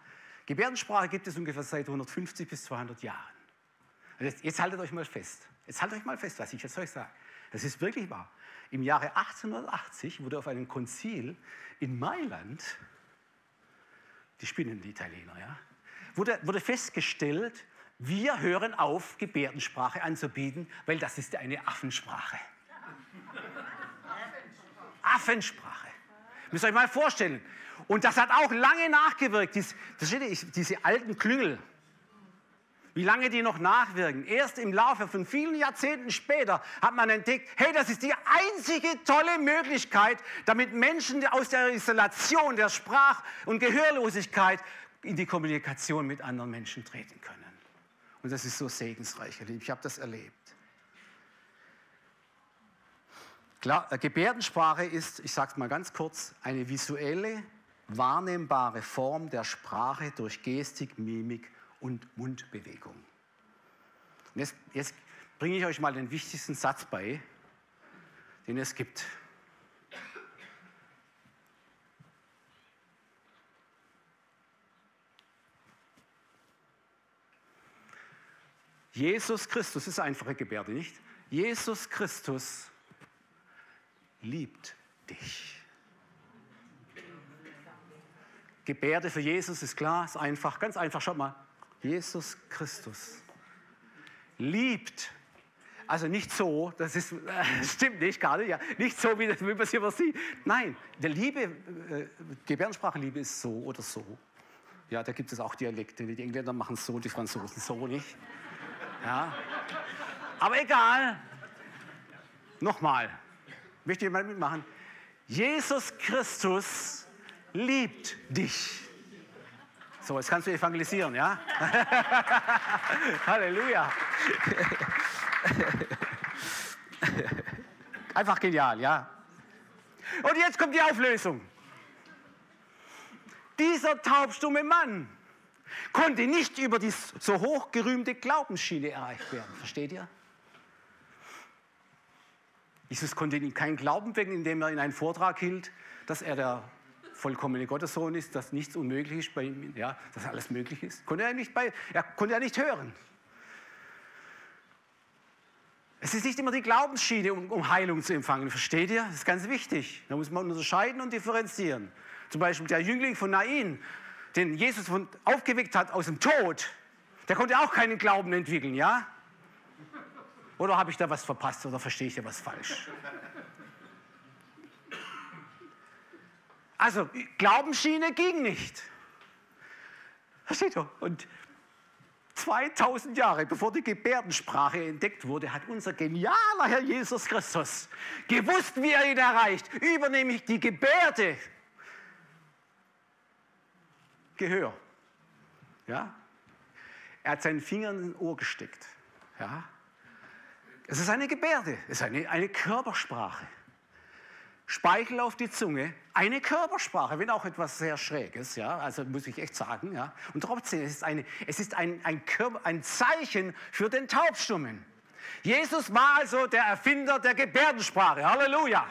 Gebärdensprache gibt es ungefähr seit 150 bis 200 Jahren. Jetzt, jetzt haltet euch mal fest. Jetzt haltet euch mal fest, was ich jetzt euch sage. Das ist wirklich wahr. Im Jahre 1880 wurde auf einem Konzil in Mailand, die spinnen die Italiener, ja, wurde, wurde festgestellt, wir hören auf, Gebärdensprache anzubieten, weil das ist eine Affensprache. Affensprache. Müsst ihr euch mal vorstellen. Und das hat auch lange nachgewirkt. Dies, diese alten Klüngel, wie lange die noch nachwirken. Erst im Laufe von vielen Jahrzehnten später hat man entdeckt, hey, das ist die einzige tolle Möglichkeit, damit Menschen aus der Isolation, der Sprach- und Gehörlosigkeit in die Kommunikation mit anderen Menschen treten können. Und das ist so segensreich, Ich habe das erlebt. Klar, äh, Gebärdensprache ist, ich sage es mal ganz kurz, eine visuelle, wahrnehmbare Form der Sprache durch Gestik, Mimik und Mundbewegung. Und jetzt, jetzt bringe ich euch mal den wichtigsten Satz bei, den es gibt. Jesus Christus ist einfache Gebärde, nicht? Jesus Christus liebt dich. Gebärde für Jesus ist klar, ist einfach, ganz einfach. Schaut mal, Jesus Christus liebt. Also nicht so, das ist, das stimmt nicht, nicht, ja. Nicht so, wie, das, wie man es hier sieht. Nein, der Liebe, äh, Gebärdensprache Liebe ist so oder so. Ja, da gibt es auch Dialekte. Die Engländer machen es so, die Franzosen so nicht. Ja. Aber egal. Nochmal. Möchte jemand mitmachen? Jesus Christus liebt dich. So, jetzt kannst du evangelisieren, ja? Halleluja. Einfach genial, ja? Und jetzt kommt die Auflösung. Dieser taubstumme Mann konnte nicht über die so hochgerühmte Glaubensschiene erreicht werden. Versteht ihr? Jesus konnte ihm keinen Glauben wecken, indem er in einen Vortrag hielt, dass er der vollkommene Gottessohn ist, dass nichts unmöglich ist bei ihm, ja, dass alles möglich ist. Konnte er nicht bei, er konnte er nicht hören. Es ist nicht immer die Glaubensschiene, um, um Heilung zu empfangen, versteht ihr? Das ist ganz wichtig. Da muss man unterscheiden und differenzieren. Zum Beispiel der Jüngling von Nain, den Jesus von, aufgeweckt hat aus dem Tod, der konnte auch keinen Glauben entwickeln, ja? Oder habe ich da was verpasst oder verstehe ich da was falsch? Also, Glaubensschiene ging nicht. Versteht ihr? Und 2000 Jahre bevor die Gebärdensprache entdeckt wurde, hat unser genialer Herr Jesus Christus gewusst, wie er ihn erreicht, über nämlich die Gebärde. Gehör. Ja? Er hat seinen Finger in den Ohr gesteckt. Ja? Es ist eine Gebärde, es ist eine, eine Körpersprache. Speichel auf die Zunge, eine Körpersprache, wenn auch etwas sehr Schräges, ja, also muss ich echt sagen, ja. Und trotzdem, es ist, eine, es ist ein, ein, Körper, ein Zeichen für den Taubstummen. Jesus war also der Erfinder der Gebärdensprache, Halleluja.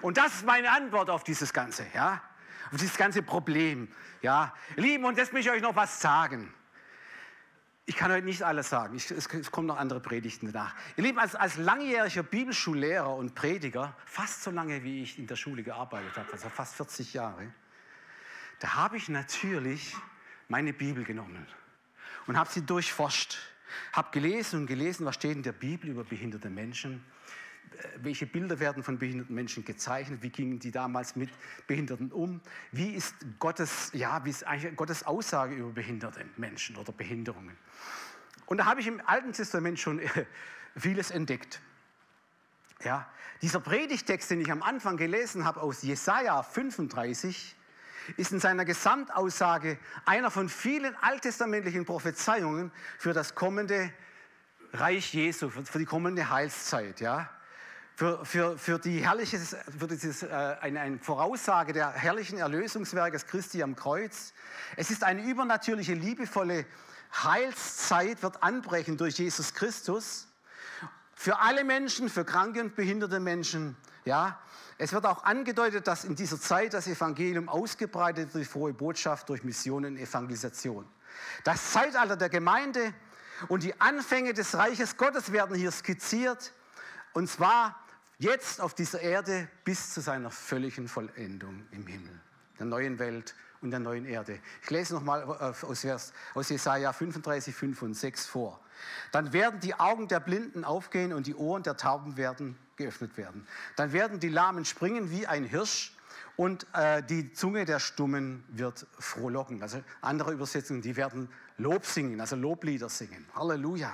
Und das ist meine Antwort auf dieses Ganze, ja, auf dieses ganze Problem, ja. Lieben, und jetzt möchte ich euch noch was sagen. Ich kann heute nicht alles sagen. Ich, es, es, kommen noch andere Predigten danach. Ihr Lieben, als, als langjähriger Bibelschullehrer und Prediger, fast so lange wie ich in der Schule gearbeitet habe, also fast 40 Jahre, da habe ich natürlich meine Bibel genommen und habe sie durchforscht. Habe gelesen und gelesen, was steht in der Bibel über behinderte Menschen welche Bilder werden von behinderten Menschen gezeichnet, wie gingen die damals mit Behinderten um, wie ist Gottes, ja, wie ist eigentlich Gottes Aussage über behinderte Menschen oder Behinderungen. Und da habe ich im Alten Testament schon vieles entdeckt. Ja, dieser Predigtext, den ich am Anfang gelesen habe aus Jesaja 35, ist in seiner Gesamtaussage einer von vielen alttestamentlichen Prophezeiungen für das kommende Reich Jesu, für die kommende Heilszeit. Ja? Für, für, für die herrliche, für dieses, äh, eine, eine Voraussage der herrlichen Erlösungswerkes Christi am Kreuz. Es ist eine übernatürliche, liebevolle Heilszeit, wird anbrechen durch Jesus Christus. Für alle Menschen, für kranke und behinderte Menschen. Ja, es wird auch angedeutet, dass in dieser Zeit das Evangelium ausgebreitet wird, die frohe Botschaft durch Mission und Evangelisation. Das Zeitalter der Gemeinde und die Anfänge des Reiches Gottes werden hier skizziert. Und zwar jetzt auf dieser Erde bis zu seiner völligen Vollendung im Himmel, der neuen Welt und der neuen Erde. Ich lese nochmal aus, Vers, aus Jesaja 35, 5 und 6 vor. Dann werden die Augen der Blinden aufgehen und die Ohren der Tauben werden geöffnet werden. Dann werden die Lahmen springen wie ein Hirsch und äh, die Zunge der Stummen wird frohlocken. Also andere Übersetzungen, die werden Lob singen, also Loblieder singen. Halleluja.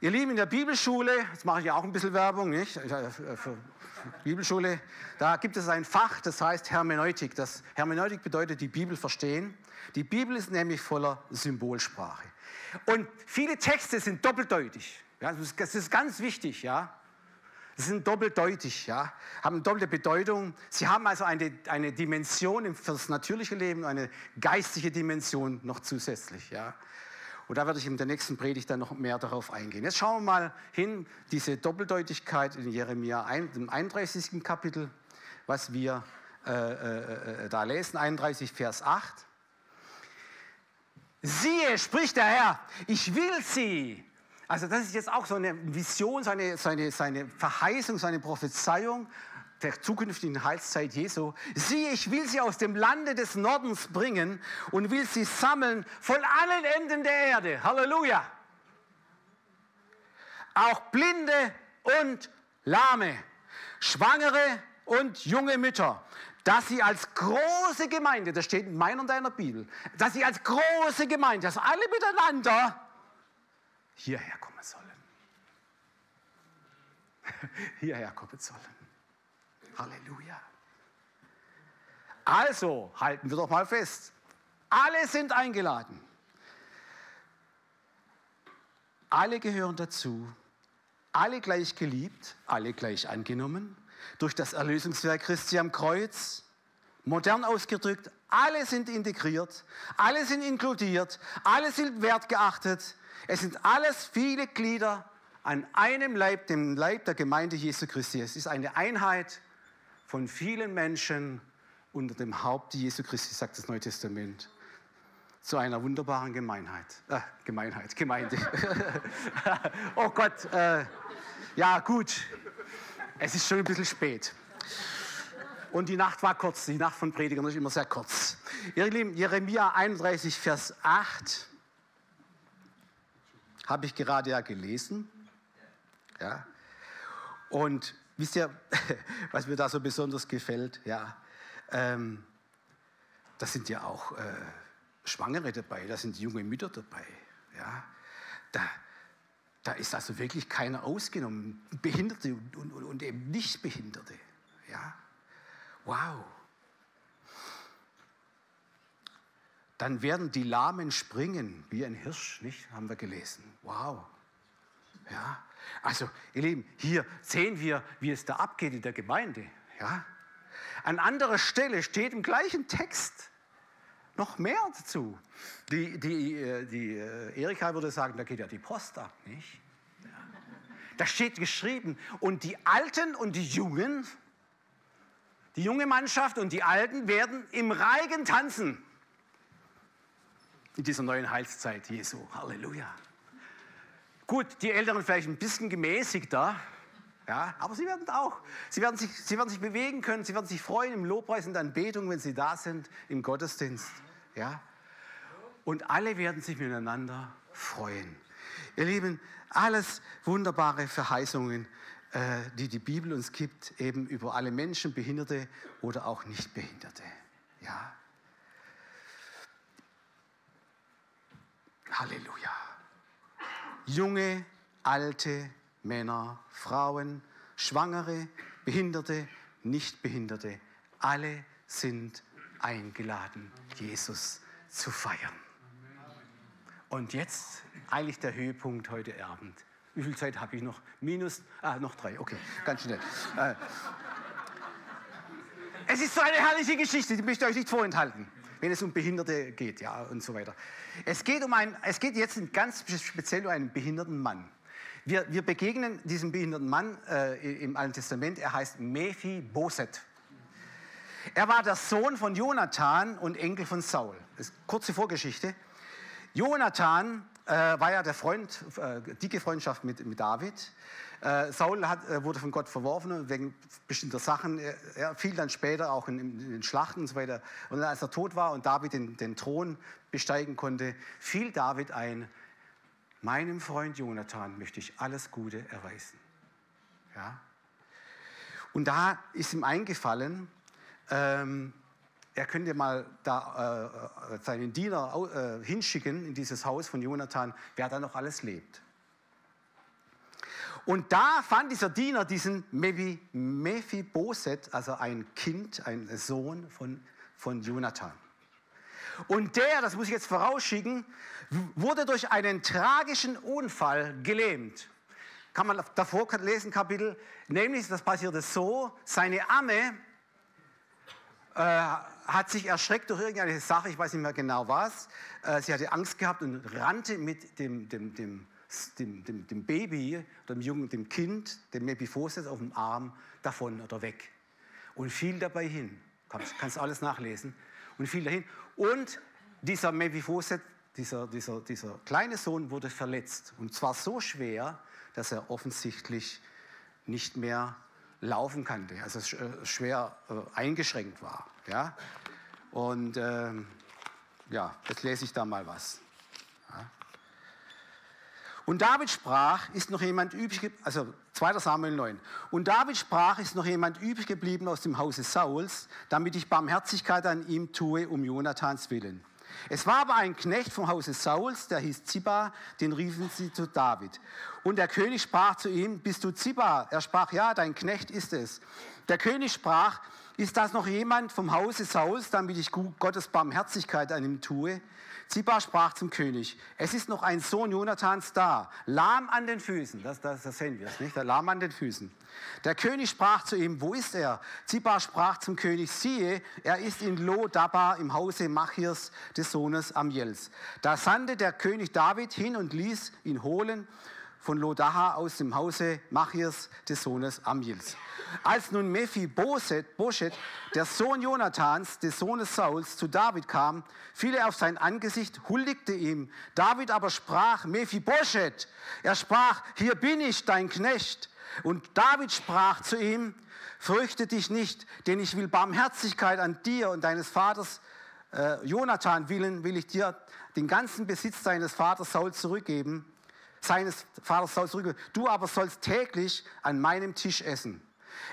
Ihr Lieben, in der Bibelschule, jetzt mache ich ja auch ein bisschen Werbung, nicht? Äh, für Bibelschule, da gibt es ein Fach, das heißt Hermeneutik. Das Hermeneutik bedeutet die Bibel verstehen. Die Bibel ist nämlich voller Symbolsprache. Und viele Texte sind doppeldeutig. Ja, das ist ganz wichtig, ja. Sie sind doppeldeutig, ja, haben doppelte Bedeutung. Sie haben also eine, eine Dimension für das natürliche Leben, eine geistige Dimension noch zusätzlich, ja. Und da werde ich in der nächsten Predigt dann noch mehr darauf eingehen. Jetzt schauen wir mal hin, diese Doppeldeutigkeit in Jeremia, dem 31. Kapitel, was wir äh, äh, äh, da lesen, 31 Vers 8. Siehe, spricht der Herr, ich will sie. Also das ist jetzt auch so eine Vision, seine, seine, seine Verheißung, seine Prophezeiung der zukünftigen Heilszeit Jesu. Siehe, ich will sie aus dem Lande des Nordens bringen und will sie sammeln von allen Enden der Erde. Halleluja. Auch Blinde und Lahme, Schwangere und junge Mütter, dass sie als große Gemeinde, das steht in meiner und deiner Bibel, dass sie als große Gemeinde, dass alle miteinander hierher kommen sollen. hierher kommen sollen. Halleluja. Also halten wir doch mal fest. Alle sind eingeladen. Alle gehören dazu. Alle gleich geliebt, alle gleich angenommen. Durch das Erlösungswerk Christi am Kreuz. Modern ausgedrückt, alle sind integriert, alle sind inkludiert, alle sind wertgeachtet. Es sind alles viele Glieder an einem Leib, dem Leib der Gemeinde Jesu Christi. Es ist eine Einheit von vielen Menschen unter dem Haupt Jesu Christi, sagt das Neue Testament. Zu einer wunderbaren Gemeinheit. Äh, Gemeinheit, Gemeinde. oh Gott, äh, ja gut, es ist schon ein bisschen spät. Und die Nacht war kurz, die Nacht von Predigern ist immer sehr kurz. Ihr Lieben, Jeremia 31, Vers 8 habe ich gerade ja gelesen. Ja. Und wisst ihr, was mir da so besonders gefällt? Ja, ähm, da sind ja auch äh, Schwangere dabei, da sind junge Mütter dabei. Ja, da, da ist also wirklich keiner ausgenommen. Behinderte und, und, und eben Nichtbehinderte. Ja, wow. Dann werden die Lahmen springen wie ein Hirsch, nicht? Haben wir gelesen. Wow. Ja, also, ihr Lieben, hier sehen wir, wie es da abgeht in der Gemeinde. Ja? An anderer Stelle steht im gleichen Text noch mehr dazu. Die, die, äh, die äh, Erika würde sagen, da geht ja die Post ab, nicht? Da steht geschrieben, und die Alten und die Jungen, die junge Mannschaft und die Alten werden im Reigen tanzen. In dieser neuen Heilszeit Jesu. Halleluja. Gut, die Älteren vielleicht ein bisschen gemäßigter, ja, aber sie werden auch, sie werden, sich, sie werden sich bewegen können, sie werden sich freuen im Lobpreis und Anbetung, wenn sie da sind, im Gottesdienst. Ja. Und alle werden sich miteinander freuen. Ihr Lieben, alles wunderbare Verheißungen, äh, die die Bibel uns gibt, eben über alle Menschen, Behinderte oder auch Nichtbehinderte. Ja. Halleluja. Junge, alte, Männer, Frauen, Schwangere, Behinderte, Nichtbehinderte, alle sind eingeladen, Jesus zu feiern. Und jetzt eigentlich der Höhepunkt heute Abend. Wie viel Zeit habe ich noch? Minus, ah, noch drei, okay, ganz schnell. Äh, es ist so eine herrliche Geschichte, die möchte ich euch nicht vorenthalten, wenn es um Behinderte geht, ja, und so weiter. Es geht, um ein, es geht jetzt ganz speziell um einen behinderten Mann. Wir, wir begegnen diesem behinderten Mann äh, im Alten Testament, er heißt Mephiboset. Er war der Sohn von Jonathan und Enkel von Saul. Ist kurze Vorgeschichte. Jonathan äh, war ja der Freund, äh, dicke Freundschaft mit, mit David. Äh, Saul hat, äh, wurde von Gott verworfen wegen bestimmter Sachen. Er, er fiel dann später auch in, in, den Schlachten und so weiter. Und als er tot war und David den, den Thron besteigen konnte, fiel David ein, meinem Freund Jonathan möchte ich alles Gute erweisen. Ja? Und da ist ihm eingefallen, ähm, er könnte mal da äh, seinen Diener äh, hinschicken in dieses Haus von Jonathan, wer da noch alles lebt. Und da fand dieser Diener diesen Mephiboset, also ein Kind, ein Sohn von, von Jonathan. Und der, das muss ich jetzt vorausschicken, wurde durch einen tragischen Unfall gelähmt. Kann man davor lesen, Kapitel, nämlich, das passierte so, seine Amme äh, hat sich erschreckt durch irgendeine Sache, ich weiß nicht mehr genau was. Äh, sie hatte Angst gehabt und rannte mit dem, dem, dem, dem, dem, dem Baby, dem Jungen, dem Kind, dem Mephibosheth auf dem Arm davon oder weg und fiel dabei hin. Kannst, kannst alles nachlesen. Und fiel dahin. Und dieser Mephibosheth, dieser, dieser, dieser kleine Sohn, wurde verletzt. Und zwar so schwer, dass er offensichtlich nicht mehr laufen konnte, also äh, schwer äh, eingeschränkt war. Ja? Und ähm, ja, jetzt lese ich da mal was. Ja. Und David sprach, ist noch jemand übrig, also 2. Samuel 9. Und David sprach, ist noch jemand übrig geblieben aus dem Hause Sauls, damit ich Barmherzigkeit an ihm tue, um Jonathans willen. Es war aber ein Knecht vom Hause Sauls, der hieß Ziba, den riefen sie zu David. Und der König sprach zu ihm, bist du Ziba? Er sprach, ja, dein Knecht ist es. Der König sprach, ist das noch jemand vom Hause Sauls, damit ich Gottes Barmherzigkeit an ihm tue? Ziba sprach zum König, es ist noch ein Sohn Jonathans da, lahm an den Füßen. Das, das, das sehen wir es, nicht? Der lahm an den Füßen. Der König sprach zu ihm, wo ist er? Ziba sprach zum König, siehe, er ist in Lo-Daba im Hause Machirs des Sohnes Amiels. Da sandte der König David hin und ließ ihn holen von Lodaha aus dem Hause Machirs des Sohnes Amiels. Als nun Mephibosheth, Boschet, der Sohn Jonathans, des Sohnes Sauls, zu David kam, fiel er auf sein Angesicht, huldigte ihm. David aber sprach, Mephibosheth, er sprach, hier bin ich, dein Knecht. Und David sprach zu ihm, fürchte dich nicht, denn ich will Barmherzigkeit an dir und deines Vaters äh, Jonathan willen, will ich dir den ganzen Besitz deines Vaters Saul zurückgeben seines Vaters Saul zurück. Du aber sollst täglich an meinem Tisch essen.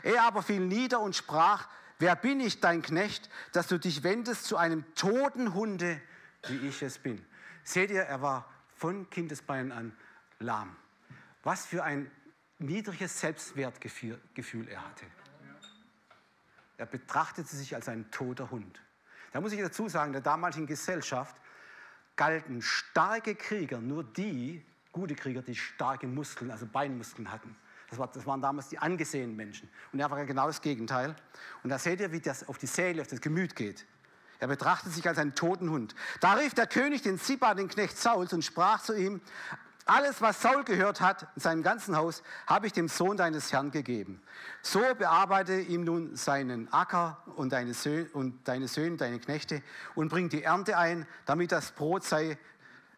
Er aber fiel nieder und sprach, wer bin ich, dein Knecht, dass du dich wendest zu einem toten Hunde, wie ich es bin. Seht ihr, er war von Kindesbeinen an lahm. Was für ein niedriges Selbstwertgefühl Gefühl er hatte. Er betrachtete sich als ein toter Hund. Da muss ich dazu sagen, der damaligen Gesellschaft galten starke Krieger nur die, gute Krieger, die starke Muskeln, also Beinmuskeln hatten. Das, war, das waren damals die angesehenen Menschen. Und er war genau das Gegenteil. Und da seht ihr, wie das auf die Seele, auf das Gemüt geht. Er betrachtet sich als einen toten Hund. Da rief der König den Ziba, den Knecht Sauls, und sprach zu ihm, alles, was Saul gehört hat in seinem ganzen Haus, habe ich dem Sohn deines Herrn gegeben. So bearbeite ihm nun seinen Acker und deine Söhne, und deine Söhne, deine Knechte und bring die Ernte ein, damit das Brot sei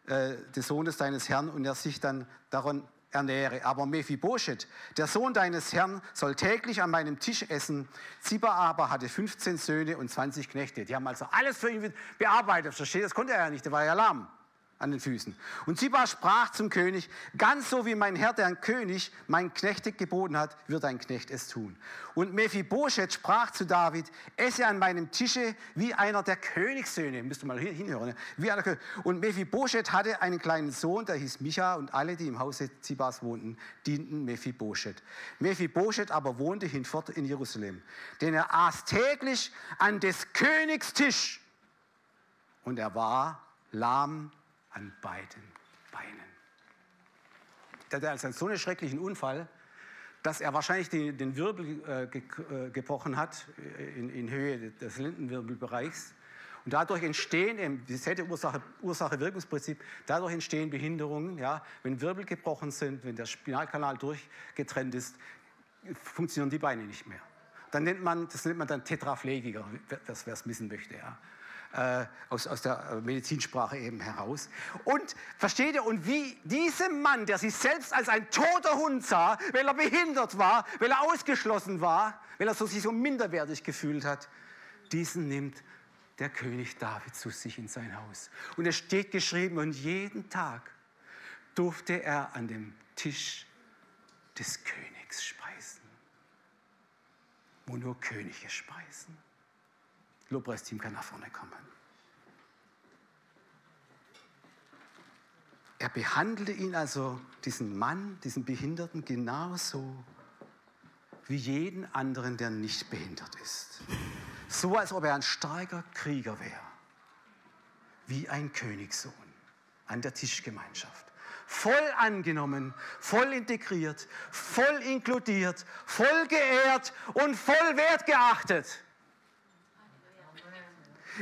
äh, des Sohnes deines Herrn und er sich dann daran ernähre. Aber Mephibosheth, der Sohn deines Herrn, soll täglich an meinem Tisch essen. Ziba aber hatte 15 Söhne und 20 Knechte. Die haben also alles für ihn bearbeitet. Versteht? Das konnte er ja nicht, der war ja lahm an den Füßen. Und Ziba sprach zum König, ganz so wie mein Herr, der König, mein Knechte geboten hat, wird ein Knecht es tun. Und Mephibosheth sprach zu David, esse an meinem Tische wie einer der Königssöhne. Müsst ihr mal hin- hinhören. ne? Wie einer. Und Mephibosheth hatte einen kleinen Sohn, der hieß Micha, und alle, die im Hause Zibas wohnten, dienten Mephibosheth. Mephibosheth aber wohnte hinfort in Jerusalem, denn er aß täglich an des Königs Tisch. Und er war lahm an beiden Beinen. Der hatte also so einen schrecklichen Unfall, dass er wahrscheinlich die, den Wirbel äh, ge, äh, gebrochen hat äh, in, in Höhe des Lendenwirbelbereichs. Und dadurch entstehen, eben, das hätte Ursache, Ursache-Wirkungsprinzip, dadurch entstehen Behinderungen. Ja, wenn Wirbel gebrochen sind, wenn der Spinalkanal durchgetrennt ist, funktionieren die Beine nicht mehr. Dann nennt man, das nennt man dann Tetraplegiker, wer es wissen möchte. Ja äh, aus, aus der äh, Medizinsprache eben heraus. Und versteht ihr, und wie diesem Mann, der sich selbst als ein toter Hund sah, weil er behindert war, weil er ausgeschlossen war, weil er so, sich so minderwertig gefühlt hat, diesen nimmt der König David zu sich in sein Haus. Und es steht geschrieben, und jeden Tag durfte er an dem Tisch des Königs speisen, wo nur Könige speisen. Lobpreisteam kann nach vorne kommen. Er behandelte ihn also, diesen Mann, diesen Behinderten, genauso wie jeden anderen, der nicht behindert ist. So, als ob er ein starker Krieger wäre, wie ein Königssohn an der Tischgemeinschaft. Voll angenommen, voll integriert, voll inkludiert, voll geehrt und voll wertgeachtet.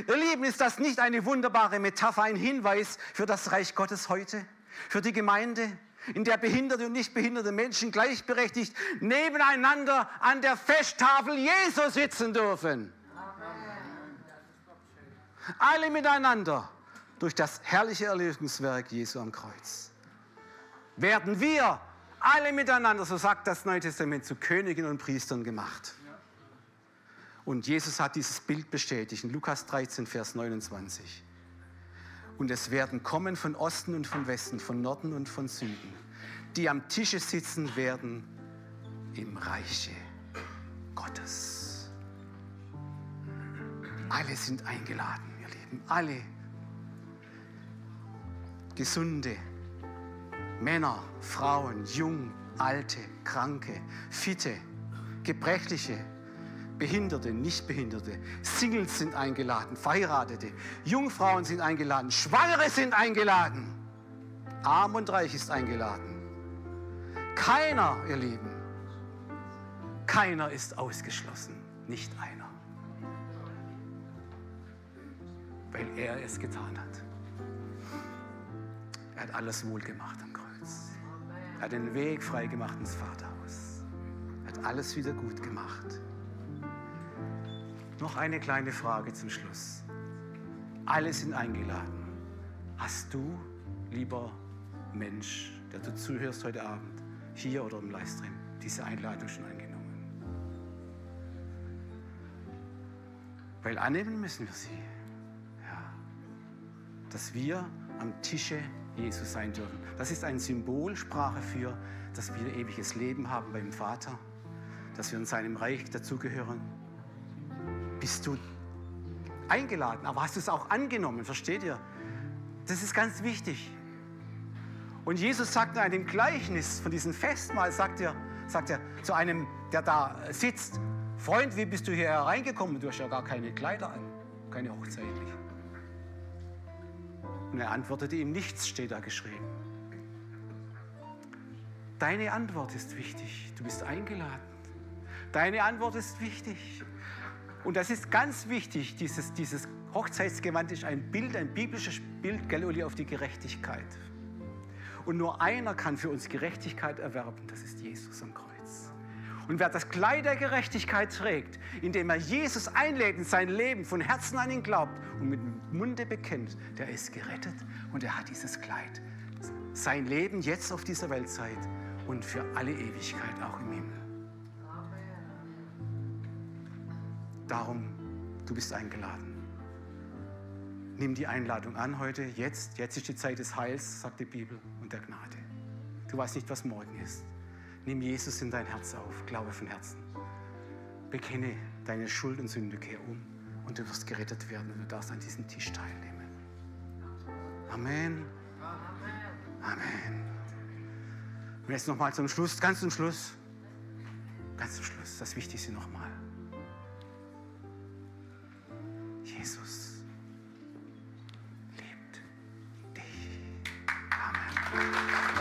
Ihr Lieben, ist das nicht eine wunderbare Metapher, ein Hinweis für das Reich Gottes heute? Für die Gemeinde, in der behinderte und nicht behinderte Menschen gleichberechtigt nebeneinander an der Festtafel Jesu sitzen dürfen. Alle miteinander durch das herrliche Erlösungswerk Jesu am Kreuz. Werden wir alle miteinander, so sagt das Neue Testament, zu Königen und Priestern gemacht. Und Jesus hat dieses Bild bestätigt in Lukas 13, Vers 29. Und es werden kommen von Osten und von Westen, von Norden und von Süden, die am Tische sitzen werden im Reiche Gottes. Alle sind eingeladen, ihr Lieben, alle. Gesunde Männer, Frauen, jung, alte, kranke, fitte, gebrechliche, Behinderte, Nichtbehinderte, Singles sind eingeladen, Verheiratete, Jungfrauen sind eingeladen, Schwangere sind eingeladen, Arm und Reich ist eingeladen. Keiner, ihr Lieben, keiner ist ausgeschlossen, nicht einer, weil er es getan hat. Er hat alles wohl gemacht am Kreuz. Er hat den Weg frei gemacht ins Vaterhaus. Er hat alles wieder gut gemacht. Noch eine kleine Frage zum Schluss. Alle sind eingeladen. Hast du, lieber Mensch, der du zuhörst heute Abend, hier oder im Livestream, diese Einladung schon angenommen? Weil annehmen müssen wir sie. Ja. Dass wir am Tische Jesus sein dürfen. Das ist eine Symbolsprache für, dass wir ewiges Leben haben beim Vater, dass wir in seinem Reich dazugehören. Bist du eingeladen, aber hast du es auch angenommen, versteht ihr? Das ist ganz wichtig. Und Jesus sagt in einem Gleichnis von diesem Festmahl, sagt er, sagt er zu einem, der da sitzt, Freund, wie bist du hier hereingekommen? Du hast ja gar keine Kleider an, keine hochzeitlich. Und er antwortete ihm, nichts steht da geschrieben. Deine Antwort ist wichtig. Du bist eingeladen. Deine Antwort ist wichtig. Und das ist ganz wichtig, dieses, dieses Hochzeitsgewand ist ein Bild, ein biblisches Bild, gell, Uli, auf die Gerechtigkeit. Und nur einer kann für uns Gerechtigkeit erwerben, das ist Jesus am Kreuz. Und wer das Kleid der Gerechtigkeit trägt, indem er Jesus einlädt in sein Leben, von Herzen an ihn glaubt und mit dem Munde bekennt, der ist gerettet und er hat dieses Kleid. Sein Leben jetzt auf dieser Weltzeit und für alle Ewigkeit auch im Himmel. Darum, du bist eingeladen. Nimm die Einladung an heute, jetzt. Jetzt ist die Zeit des Heils, sagt die Bibel, und der Gnade. Du weißt nicht, was morgen ist. Nimm Jesus in dein Herz auf, glaube von Herzen. Bekenne deine Schuld und Sünde, kehr um und du wirst gerettet werden und du darfst an diesem Tisch teilnehmen. Amen. Amen. Und jetzt nochmal zum Schluss, ganz zum Schluss. Ganz zum Schluss, das Wichtigste nochmal. Jesus liebt dich. Amen.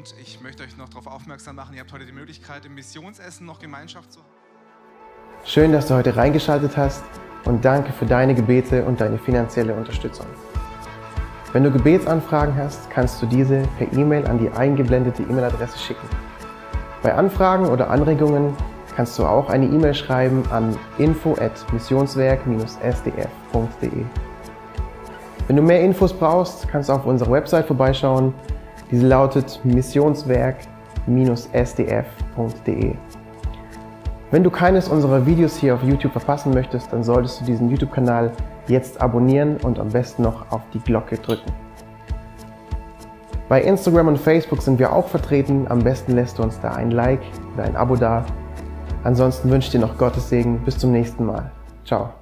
Und ich möchte euch noch darauf aufmerksam machen, ihr habt heute die Möglichkeit, im Missionsessen noch Gemeinschaft zu haben. Schön, dass du heute reingeschaltet hast und danke für deine Gebete und deine finanzielle Unterstützung. Wenn du Gebetsanfragen hast, kannst du diese per E-Mail an die eingeblendete E-Mail-Adresse schicken. Bei Anfragen oder Anregungen kannst du auch eine E-Mail schreiben an info@missionswerk-sdf.de. Wenn du mehr Infos brauchst, kannst du auf unserer Website vorbeischauen. Diese lautet missionswerk-sdf.de. Wenn du keines unserer Videos hier auf YouTube verpassen möchtest, dann solltest du diesen YouTube-Kanal jetzt abonnieren und am besten noch auf die Glocke drücken. Bei Instagram und Facebook sind wir auch vertreten. Am besten lässt du uns da ein Like oder ein Abo da. Ansonsten wünsche ich dir noch Gottes Segen. Bis zum nächsten Mal. Ciao.